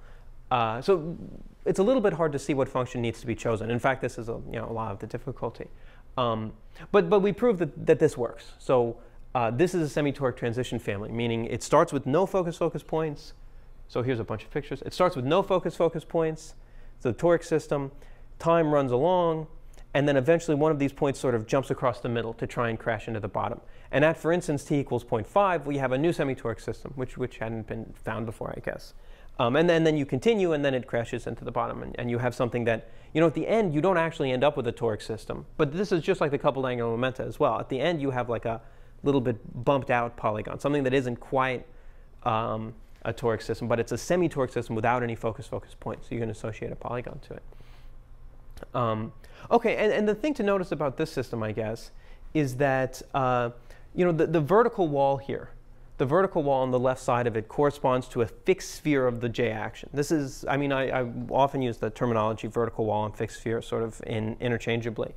Uh, so it's a little bit hard to see what function needs to be chosen. In fact, this is a, you know, a lot of the difficulty. Um, but, but we proved that, that this works. So uh, this is a semi-toric transition family, meaning it starts with no focus focus points, So here's a bunch of pictures. It starts with no focus focus points. The toric system. Time runs along. And then eventually one of these points sort of jumps across the middle to try and crash into the bottom. And at, for instance, t equals 0.5, we have a new semi-toric system, which, which hadn't been found before, I guess. Um, and, then, and then you continue, and then it crashes into the bottom. And, and you have something that, you know, at the end, you don't actually end up with a toric system. But this is just like the coupled angular momenta as well. At the end, you have like a little bit bumped out polygon, something that isn't quite um, a toric system, but it's a semi-toric system without any focus-focus points. So you can associate a polygon to it. Um, okay, and, and the thing to notice about this system, I guess, is that uh, you know the, the vertical wall here, the vertical wall on the left side of it corresponds to a fixed sphere of the j action. This is, I mean, I, I often use the terminology vertical wall and fixed sphere sort of in, interchangeably.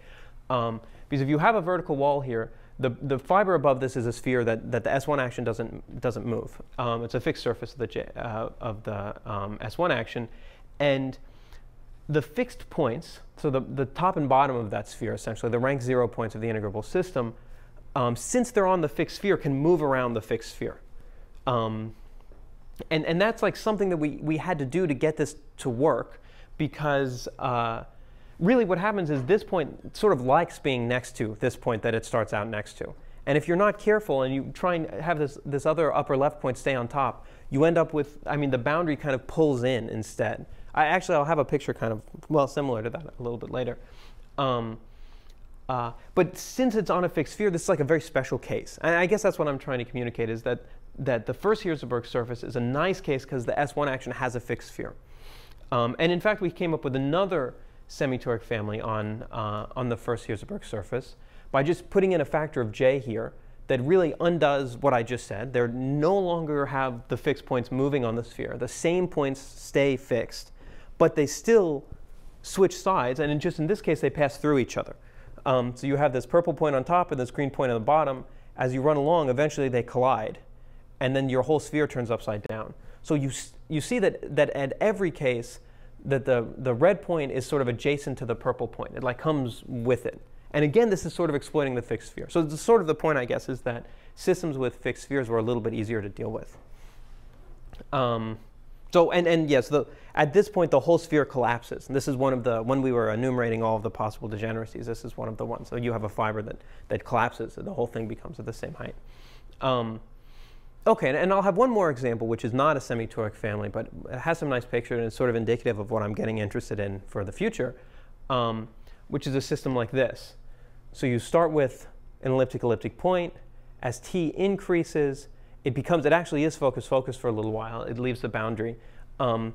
Um, because if you have a vertical wall here, the, the fiber above this is a sphere that, that the S1 action doesn't, doesn't move. Um, it's a fixed surface of the, J, uh, of the um, S1 action. And the fixed points, so the, the top and bottom of that sphere, essentially, the rank zero points of the integrable system, um, since they're on the fixed sphere, can move around the fixed sphere. Um, and, and that's like something that we, we had to do to get this to work because uh, really what happens is this point sort of likes being next to this point that it starts out next to. And if you're not careful and you try and have this, this other upper left point stay on top, you end up with, I mean, the boundary kind of pulls in instead. I actually, I'll have a picture kind of, well, similar to that a little bit later. Um, uh, but since it's on a fixed sphere, this is like a very special case. And I guess that's what I'm trying to communicate is that, that the first Hirzebruch surface is a nice case because the S1 action has a fixed sphere. Um, and in fact, we came up with another semi-toric family on, uh, on the first Hirzebruch surface by just putting in a factor of j here that really undoes what I just said. They no longer have the fixed points moving on the sphere. The same points stay fixed, but they still switch sides. And in just in this case, they pass through each other. Um, so you have this purple point on top and this green point on the bottom. As you run along, eventually they collide, and then your whole sphere turns upside down. So you, you see that, that at every case, that the, the red point is sort of adjacent to the purple point. It like comes with it. And again, this is sort of exploiting the fixed sphere. So the sort of the point, I guess, is that systems with fixed spheres were a little bit easier to deal with. Um, so, and, and yes, the, at this point, the whole sphere collapses. And this is one of the, when we were enumerating all of the possible degeneracies, this is one of the ones. So you have a fiber that, that collapses, and the whole thing becomes at the same height. Um, Okay, and, and, I'll have one more example, which is not a semi-toric family, but it has some nice pictures and it's sort of indicative of what I'm getting interested in for the future, um, which is a system like this. So you start with an elliptic elliptic point. As t increases, it becomes, it actually is focus focus for a little while. It leaves the boundary. Um,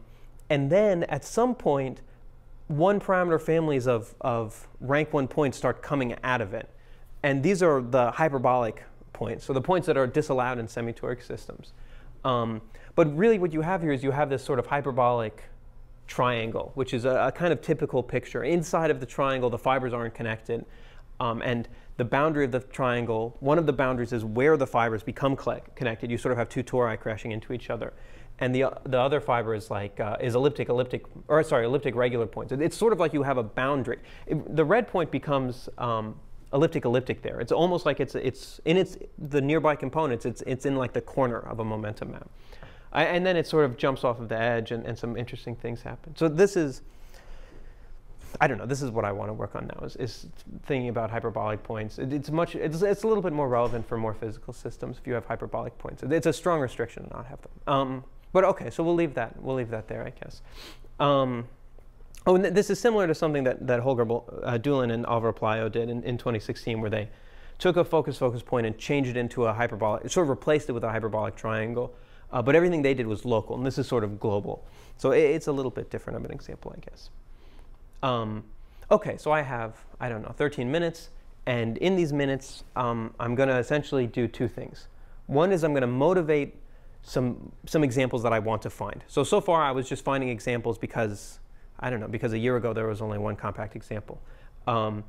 and then at some point, one parameter families of, of rank one points start coming out of it. And these are the hyperbolic points, so the points that are disallowed in semi-toric systems. Um, but really what you have here is you have this sort of hyperbolic triangle, which is a, a kind of typical picture. Inside of the triangle, the fibers aren't connected. Um, and the boundary of the triangle, one of the boundaries is where the fibers become connected. You sort of have two tori crashing into each other. And the, the other fiber is like, uh, is elliptic, elliptic, or sorry, elliptic regular points. It's sort of like you have a boundary. It, the red point becomes um, elliptic elliptic there. It's almost like it's it's in its the nearby components. It's it's in like the corner of a momentum map, I, and then it sort of jumps off of the edge, and, and some interesting things happen. So this is. I don't know. This is what I want to work on now. Is, is thinking about hyperbolic points. It, it's much. It's, it's a little bit more relevant for more physical systems if you have hyperbolic points. It's a strong restriction to not have them. Um, but okay, so we'll leave that. We'll leave that there, I guess. Um, Oh, and this is similar to something that, that Holger uh, Dullin and Alvaro Pelayo did in, in 2016, where they took a focus focus point and changed it into a hyperbolic, sort of replaced it with a hyperbolic triangle. Uh, but everything they did was local, and this is sort of global. So it, it's a little bit different of an example, I guess. Um, okay, so I have, I don't know, 13 minutes. And in these minutes, um, I'm going to essentially do two things. One is I'm going to motivate some, some examples that I want to find. So, so far I was just finding examples because I don't know, because a year ago there was only one compact example. Um,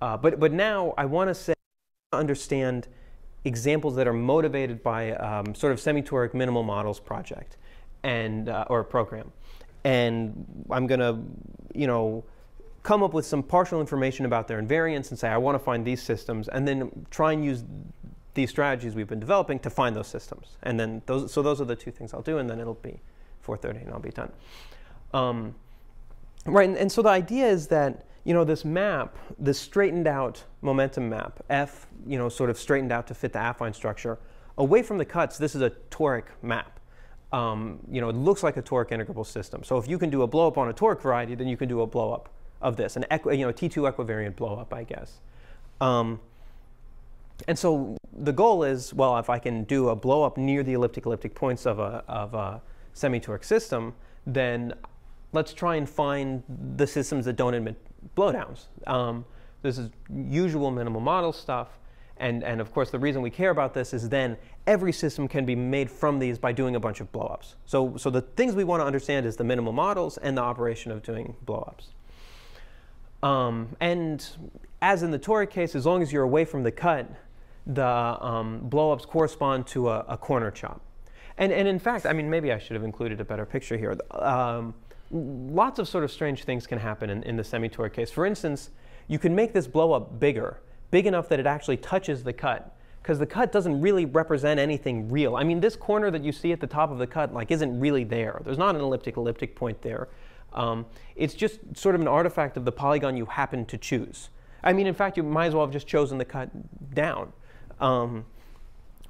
uh, but, but now I want to say, understand examples that are motivated by um, sort of semi-toric minimal models project and uh, or program. And I'm going to, you know, come up with some partial information about their invariance and say, I want to find these systems, and then try and use these strategies we've been developing to find those systems. And then those, so those are the two things I'll do, and then it'll be 4.30 and I'll be done. Um, right, and, and so the idea is that you know, this map, this straightened out momentum map, F, you know, sort of straightened out to fit the affine structure, away from the cuts, this is a toric map. Um, you know, it looks like a toric integrable system. So if you can do a blow up on a toric variety, then you can do a blow up of this, an you know, T2 equivariant blow up, I guess. Um, and so the goal is, well, if I can do a blow up near the elliptic elliptic points of a, of a semi-toric system, then let's try and find the systems that don't emit blowdowns. Um, this is usual minimal model stuff. And, and of course, the reason we care about this is then every system can be made from these by doing a bunch of blowups. So, so the things we want to understand is the minimal models and the operation of doing blowups. Um, and as in the toric case, as long as you're away from the cut, the um, blowups correspond to a, a, corner chop. And, and in fact, I mean, maybe I should have included a better picture here. Um, lots of sort of strange things can happen in, in the semi-toric case. For instance, you can make this blow up bigger, big enough that it actually touches the cut, because the cut doesn't really represent anything real. I mean, this corner that you see at the top of the cut like isn't really there. There's not an elliptic elliptic point there. Um, it's just sort of an artifact of the polygon you happen to choose. I mean, in fact, you might as well have just chosen the cut down. Um,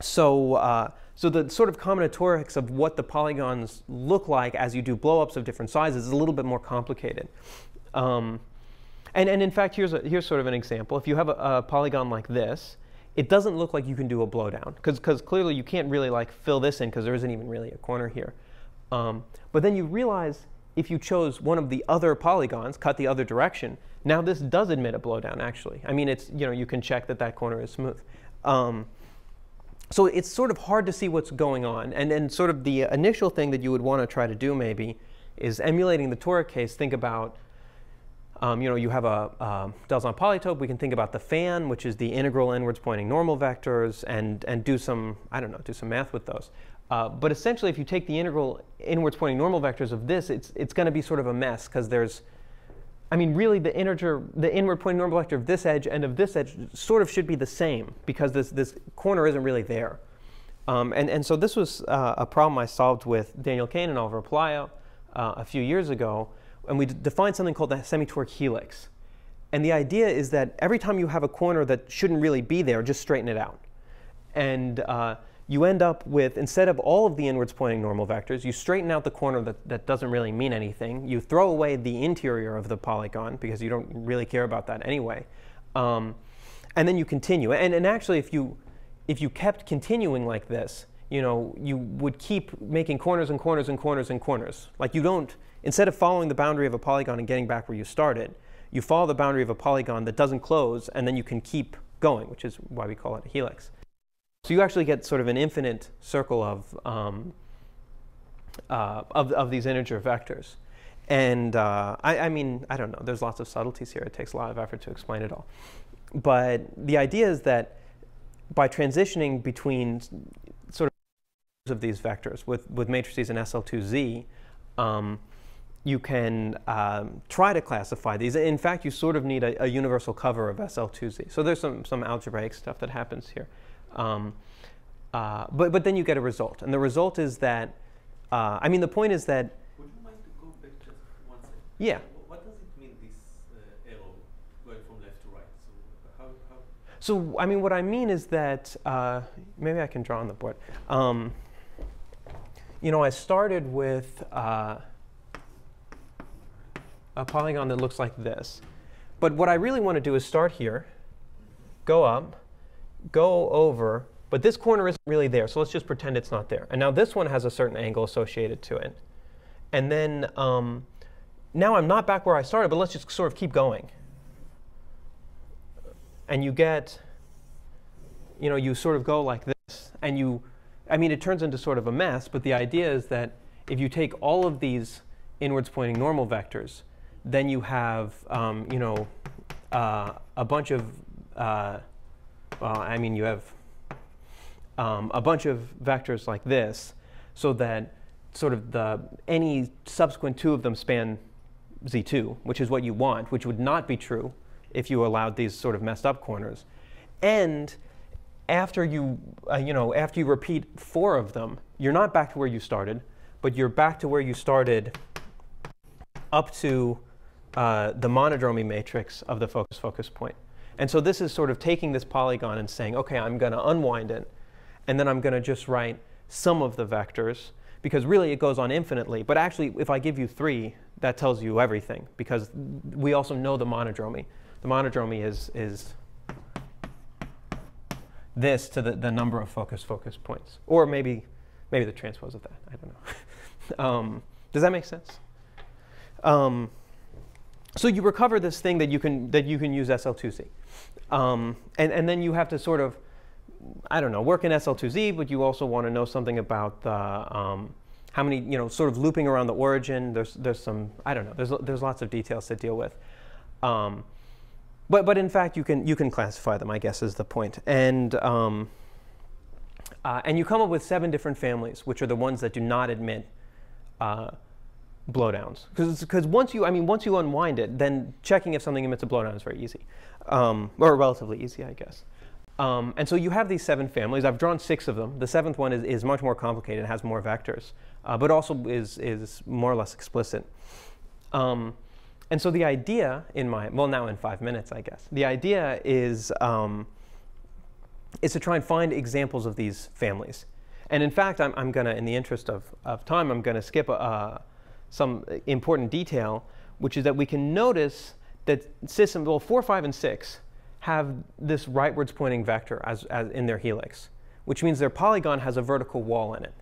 so, uh, so the sort of combinatorics of what the polygons look like as you do blowups of different sizes is a little bit more complicated. Um, and, and in fact, here's, a, here's sort of an example. If you have a, a polygon like this, it doesn't look like you can do a blowdown because clearly you can't really like fill this in because there isn't even really a corner here. Um, but then you realize if you chose one of the other polygons, cut the other direction, now this does admit a blowdown actually. I mean, it's, you know, you can check that that corner is smooth. Um, so it's sort of hard to see what's going on. And then sort of the initial thing that you would want to try to do maybe is emulating the toric case, think about, um, you know, you have a uh, Delzant polytope. We can think about the fan, which is the integral inwards pointing normal vectors, and, and do some, I don't know, do some math with those. Uh, but essentially, if you take the integral inwards pointing normal vectors of this, it's, it's going to be sort of a mess because there's I mean, really, the integer, the inward pointing normal vector of this edge and of this edge sort of should be the same because this, this corner isn't really there. Um, and, and so this was uh, a problem I solved with Daniel Kane and Alvaro Pelayo uh, a few years ago. And we defined something called the semi-toric helix. And the idea is that every time you have a corner that shouldn't really be there, just straighten it out. And uh, you end up with, instead of all of the inwards pointing normal vectors, you straighten out the corner that, that doesn't really mean anything. You throw away the interior of the polygon because you don't really care about that anyway. Um, and then you continue. And, and actually, if you, if you kept continuing like this, you know, you would keep making corners and corners and corners and corners. Like you don't, instead of following the boundary of a polygon and getting back where you started, you follow the boundary of a polygon that doesn't close, and then you can keep going, which is why we call it a helix. So you actually get sort of an infinite circle of, um, uh, of, of, these integer vectors. And uh, I, I, mean, I don't know, there's lots of subtleties here. It takes a lot of effort to explain it all. But the idea is that by transitioning between sort of of these vectors with, with matrices in SL2Z, um, you can um, try to classify these. In fact, you sort of need a, a, universal cover of SL2Z. So there's some, some algebraic stuff that happens here. Um, uh, but, but then you get a result. And the result is that, uh, I mean, the point is that. Would you mind to go back just one second? Yeah. What does it mean, this uh, arrow going from left to right? So, how, how so I mean, what I mean is that, uh, maybe I can draw on the board. Um, you know, I started with uh, a polygon that looks like this. But what I really want to do is start here, go up, go over, but this corner isn't really there, so let's just pretend it's not there. And now this one has a certain angle associated to it. And then um, now I'm not back where I started, but let's just sort of keep going. And you get, you know, you sort of go like this, and you, I mean, it turns into sort of a mess, but the idea is that if you take all of these inwards pointing normal vectors, then you have, um, you know, uh, a bunch of uh, well, I mean, you have um, a bunch of vectors like this so that sort of the any subsequent two of them span z2, which is what you want, which would not be true if you allowed these sort of messed up corners. And after you, uh, you know, after you repeat four of them, you're not back to where you started, but you're back to where you started up to uh, the monodromy matrix of the focus focus point. And so this is sort of taking this polygon and saying, okay, I'm going to unwind it, and then I'm going to just write some of the vectors, because really it goes on infinitely. But actually, if I give you three, that tells you everything, because we also know the monodromy. The monodromy is, is this to the, the number of focus focus points. Or maybe, maybe the transpose of that. I don't know. um, does that make sense? Um, so you recover this thing that you can, that you can use SL2Z. Um, and, and then you have to sort of, I don't know, work in SL2Z, but you also want to know something about the, um, how many, you know, sort of looping around the origin. There's, there's some, I don't know, there's, there's lots of details to deal with. Um, but, but in fact, you can, you can classify them, I guess, is the point. And, um, uh, and you come up with seven different families, which are the ones that do not admit uh, blowdowns. Because once you, I mean, once you unwind it, then checking if something emits a blowdown is very easy, um, or relatively easy, I guess. Um, and so you have these seven families. I've drawn six of them. The seventh one is, is much more complicated. It has more vectors, uh, but also is, is more or less explicit. Um, and so the idea in my, well, now in five minutes, I guess, the idea is, um, is to try and find examples of these families. And in fact, I'm, I'm going to, in the interest of, of time, I'm going to skip a, some important detail, which is that we can notice that system, well, 4, 5, and 6 have this rightwards pointing vector as, as in their helix, which means their polygon has a vertical wall in it,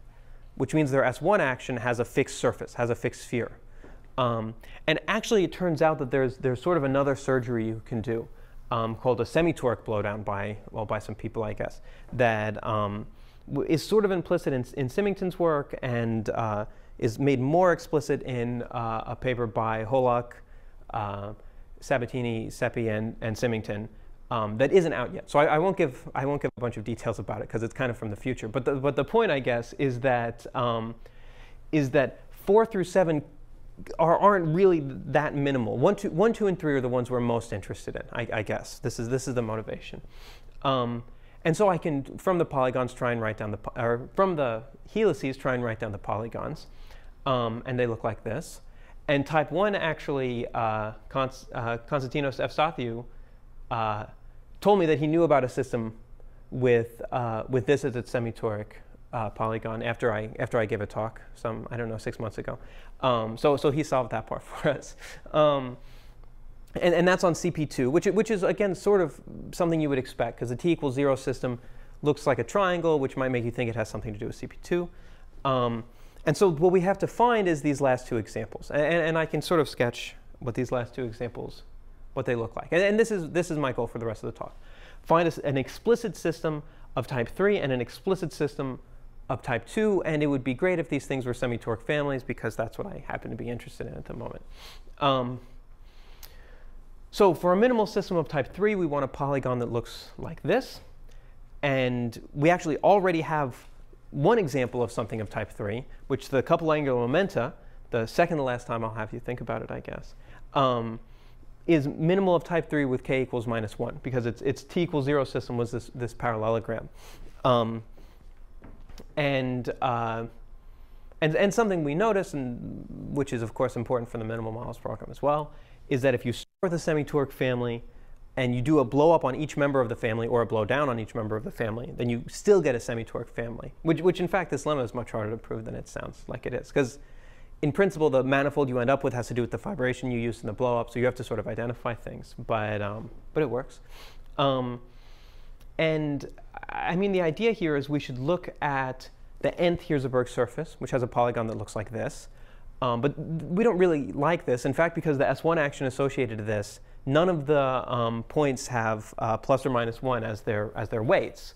which means their S1 action has a fixed surface, has a fixed sphere. Um, and actually, it turns out that there's, there's sort of another surgery you can do um, called a semi-toric blowdown by, well, by some people, I guess, that um, is sort of implicit in, in Symington's work and uh, is made more explicit in uh, a paper by Hohloch, uh, Sabatini, Sepe, and, and Symington um, that isn't out yet. So I, I, won't give I won't give a bunch of details about it because it's kind of from the future. But the, but the point I guess is that um, is that four through seven are, aren't really that minimal. One, two, one, two, and three are the ones we're most interested in. I, I guess this is this is the motivation. Um, and so I can, from the polygons, try and write down the, or from the helices, try and write down the polygons um, and they look like this. And type 1 actually, uh, Const uh, Konstantinos Evstathiou uh, told me that he knew about a system with, uh, with this as its semi-toric uh, polygon after I, after I gave a talk some, I don't know, six months ago. Um, so, so he solved that part for us. Um, and, and that's on CP2, which, which is, again, sort of something you would expect, because the t equals 0 system looks like a triangle, which might make you think it has something to do with CP2. Um, and so what we have to find is these last two examples. And, and I can sort of sketch what these last two examples, what they look like. And, and this, is, this is my goal for the rest of the talk. Find a, an explicit system of type 3 and an explicit system of type 2. And it would be great if these things were semi-toric families because that's what I happen to be interested in at the moment. Um, so for a minimal system of type 3, we want a polygon that looks like this. And we actually already have one example of something of type 3, which the couple angular momenta, the second to last time I'll have you think about it, I guess, um, is minimal of type 3 with k equals minus 1, because its, its t equals 0 system was this, this parallelogram. Um, and, uh, and, and something we notice, and which is of course important for the minimal models program as well, is that if you with a semi-toric family and you do a blow up on each member of the family or a blow down on each member of the family, then you still get a semi-toric family, which, which in fact this lemma is much harder to prove than it sounds like it is. Because in principle, the manifold you end up with has to do with the fibration you used in the blow up, so you have to sort of identify things, but, um, but it works. Um, and I mean, the idea here is we should look at the nth Hirzebruch surface, which has a polygon that looks like this. Um, but we don't really like this. In fact, because the S1 action associated to this none of the um, points have uh, plus or minus 1 as their, as their weights.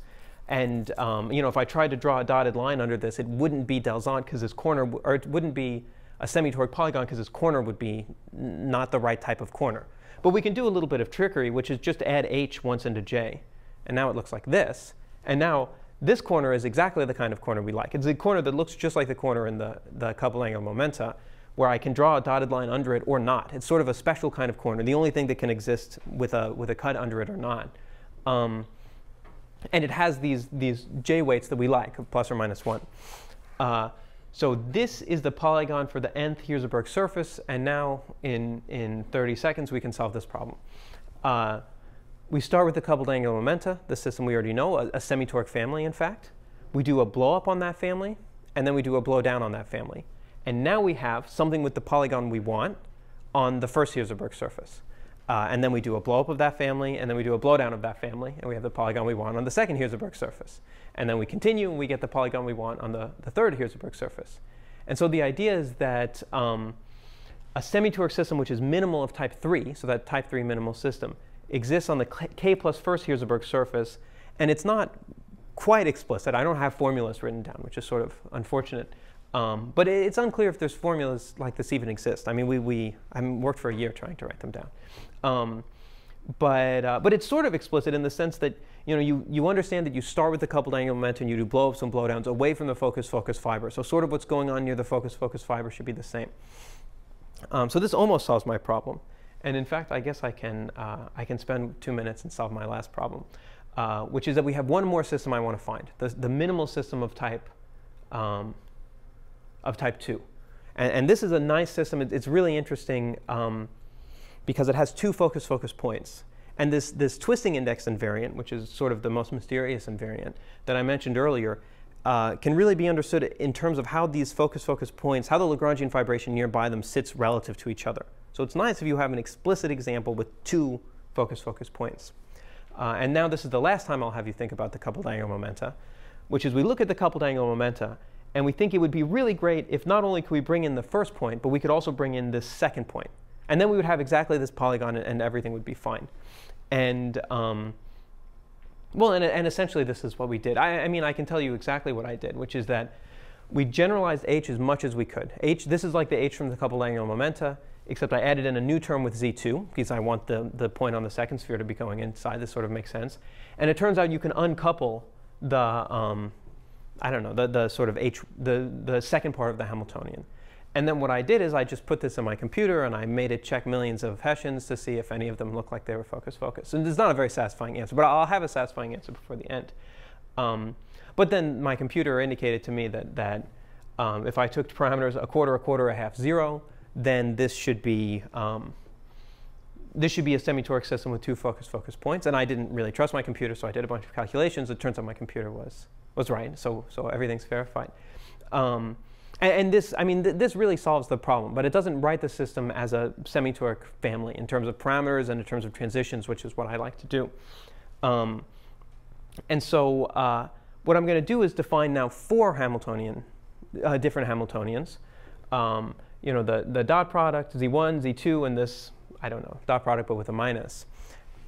And um, you know, if I tried to draw a dotted line under this, it wouldn't be Delzant because this corner, or it wouldn't be a semi-toric polygon because this corner would be not the right type of corner. But we can do a little bit of trickery, which is just add h once into j. And now it looks like this. And now this corner is exactly the kind of corner we like. It's a corner that looks just like the corner in the, the couple angular momenta where I can draw a dotted line under it or not. It's sort of a special kind of corner, the only thing that can exist with a, with a cut under it or not. Um, and it has these, these j weights that we like, plus or minus 1. Uh, so this is the polygon for the nth Hirzebruch surface, and now in, in 30 seconds we can solve this problem. Uh, we start with the coupled angular momenta, the system we already know, a, a semi-toric family, in fact. We do a blow up on that family, and then we do a blow down on that family. And now we have something with the polygon we want on the first Hirzebruch surface. Uh, and then we do a blow up of that family, and then we do a blowdown of that family, and we have the polygon we want on the second Hirzebruch surface. And then we continue, and we get the polygon we want on the, the third Hirzebruch surface. And so the idea is that um, a semi-toric system which is minimal of type 3, so that type 3 minimal system, exists on the k plus first Hirzebruch surface, and it's not quite explicit. I don't have formulas written down, which is sort of unfortunate. Um, but it's unclear if there's formulas like this even exist. I mean, we, we I worked for a year trying to write them down. Um, but, uh, but it's sort of explicit in the sense that you, know, you, you understand that you start with the coupled angular momentum, you do blow-ups and blowdowns away from the focus-focus fiber. So sort of what's going on near the focus-focus fiber should be the same. Um, so this almost solves my problem. And in fact, I guess I can, uh, I can spend two minutes and solve my last problem, uh, which is that we have one more system I want to find, the, the minimal system of type um, of type 2. And, and, this is a nice system. It, it's really interesting um, because it has two focus-focus points. And this, this twisting index invariant, which is sort of the most mysterious invariant that I mentioned earlier, uh, can really be understood in terms of how these focus-focus points, how the Lagrangian fibration nearby them sits relative to each other. So it's nice if you have an explicit example with two focus-focus points. Uh, and now this is the last time I'll have you think about the coupled angular momenta, which is we look at the coupled angular momenta and we think it would be really great if not only could we bring in the first point, but we could also bring in this second point. And then we would have exactly this polygon and everything would be fine. And um, well, and, and, essentially this is what we did. I, I, mean, I can tell you exactly what I did, which is that we generalized h as much as we could. h, this is like the h from the coupled angular momenta, except I added in a new term with z2 because I want the, the point on the second sphere to be going inside. This sort of makes sense. And it turns out you can uncouple the, um, I don't know, the, the sort of h, the, the second part of the Hamiltonian. And then what I did is I just put this in my computer and I made it check millions of Hessians to see if any of them looked like they were focus focus. And it's not a very satisfying answer, but I'll have a satisfying answer before the end. Um, but then my computer indicated to me that, that um, if I took parameters a quarter, a quarter, a half, zero, then this should be um, this should be a semi-toric system with two focus-focus points. And I didn't really trust my computer, so I did a bunch of calculations. It turns out my computer was was right, so so everything's verified. Um, and, and, this, I mean, th this really solves the problem, but it doesn't write the system as a semi-toric family in terms of parameters and in terms of transitions, which is what I like to do. Um, and so uh, what I'm going to do is define now four Hamiltonian, uh, different Hamiltonians. Um, you know, the, the dot product, Z1, Z2, and this, I don't know, dot product, but with a minus.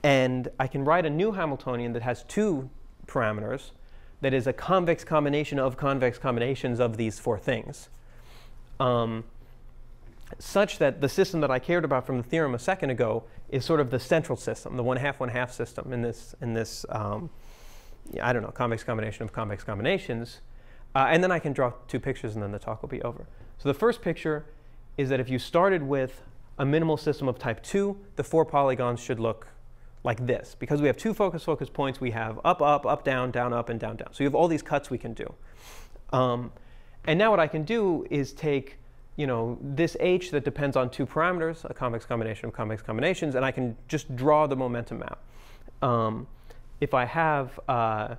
And I can write a new Hamiltonian that has two parameters, that is a convex combination of convex combinations of these four things. Um, such that the system that I cared about from the theorem a second ago is sort of the central system, the one half, one half system in this, in this um, I don't know, convex combination of convex combinations. Uh, and then I can draw two pictures and then the talk will be over. So the first picture is that if you started with a minimal system of type 2, the four polygons should look like this. Because we have two focus focus points, we have up, up, up, down, down, up, and down, down. So you have all these cuts we can do. Um, and now what I can do is take you know, this h that depends on two parameters, a convex combination of convex combinations, and I can just draw the momentum map. Um, if I have uh,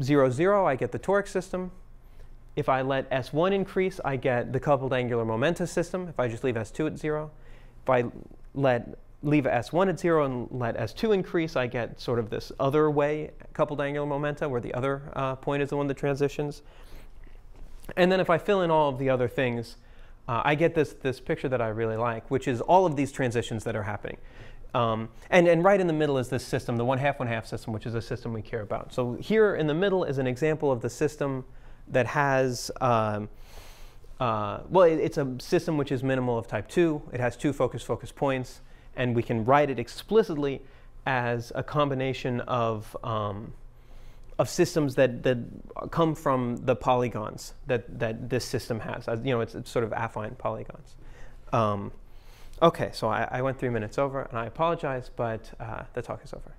0, 0, I get the toric system. If I let S1 increase, I get the coupled angular momenta system. If I just leave S2 at 0. If I let leave S1 at 0 and let S2 increase, I get sort of this other way coupled angular momenta where the other uh, point is the one that transitions. And then if I fill in all of the other things, uh, I get this, this picture that I really like, which is all of these transitions that are happening. Um, and, and right in the middle is this system, the one half, one half system, which is a system we care about. So here in the middle is an example of the system that has um, uh, well, it, it's a system which is minimal of type 2. It has two focus-focus points and we can write it explicitly as a combination of, um, of systems that, that come from the polygons that, that this system has. As, you know, it's, it's, sort of affine polygons. Um, okay, so I, I, went three minutes over, and I apologize, but uh, the talk is over.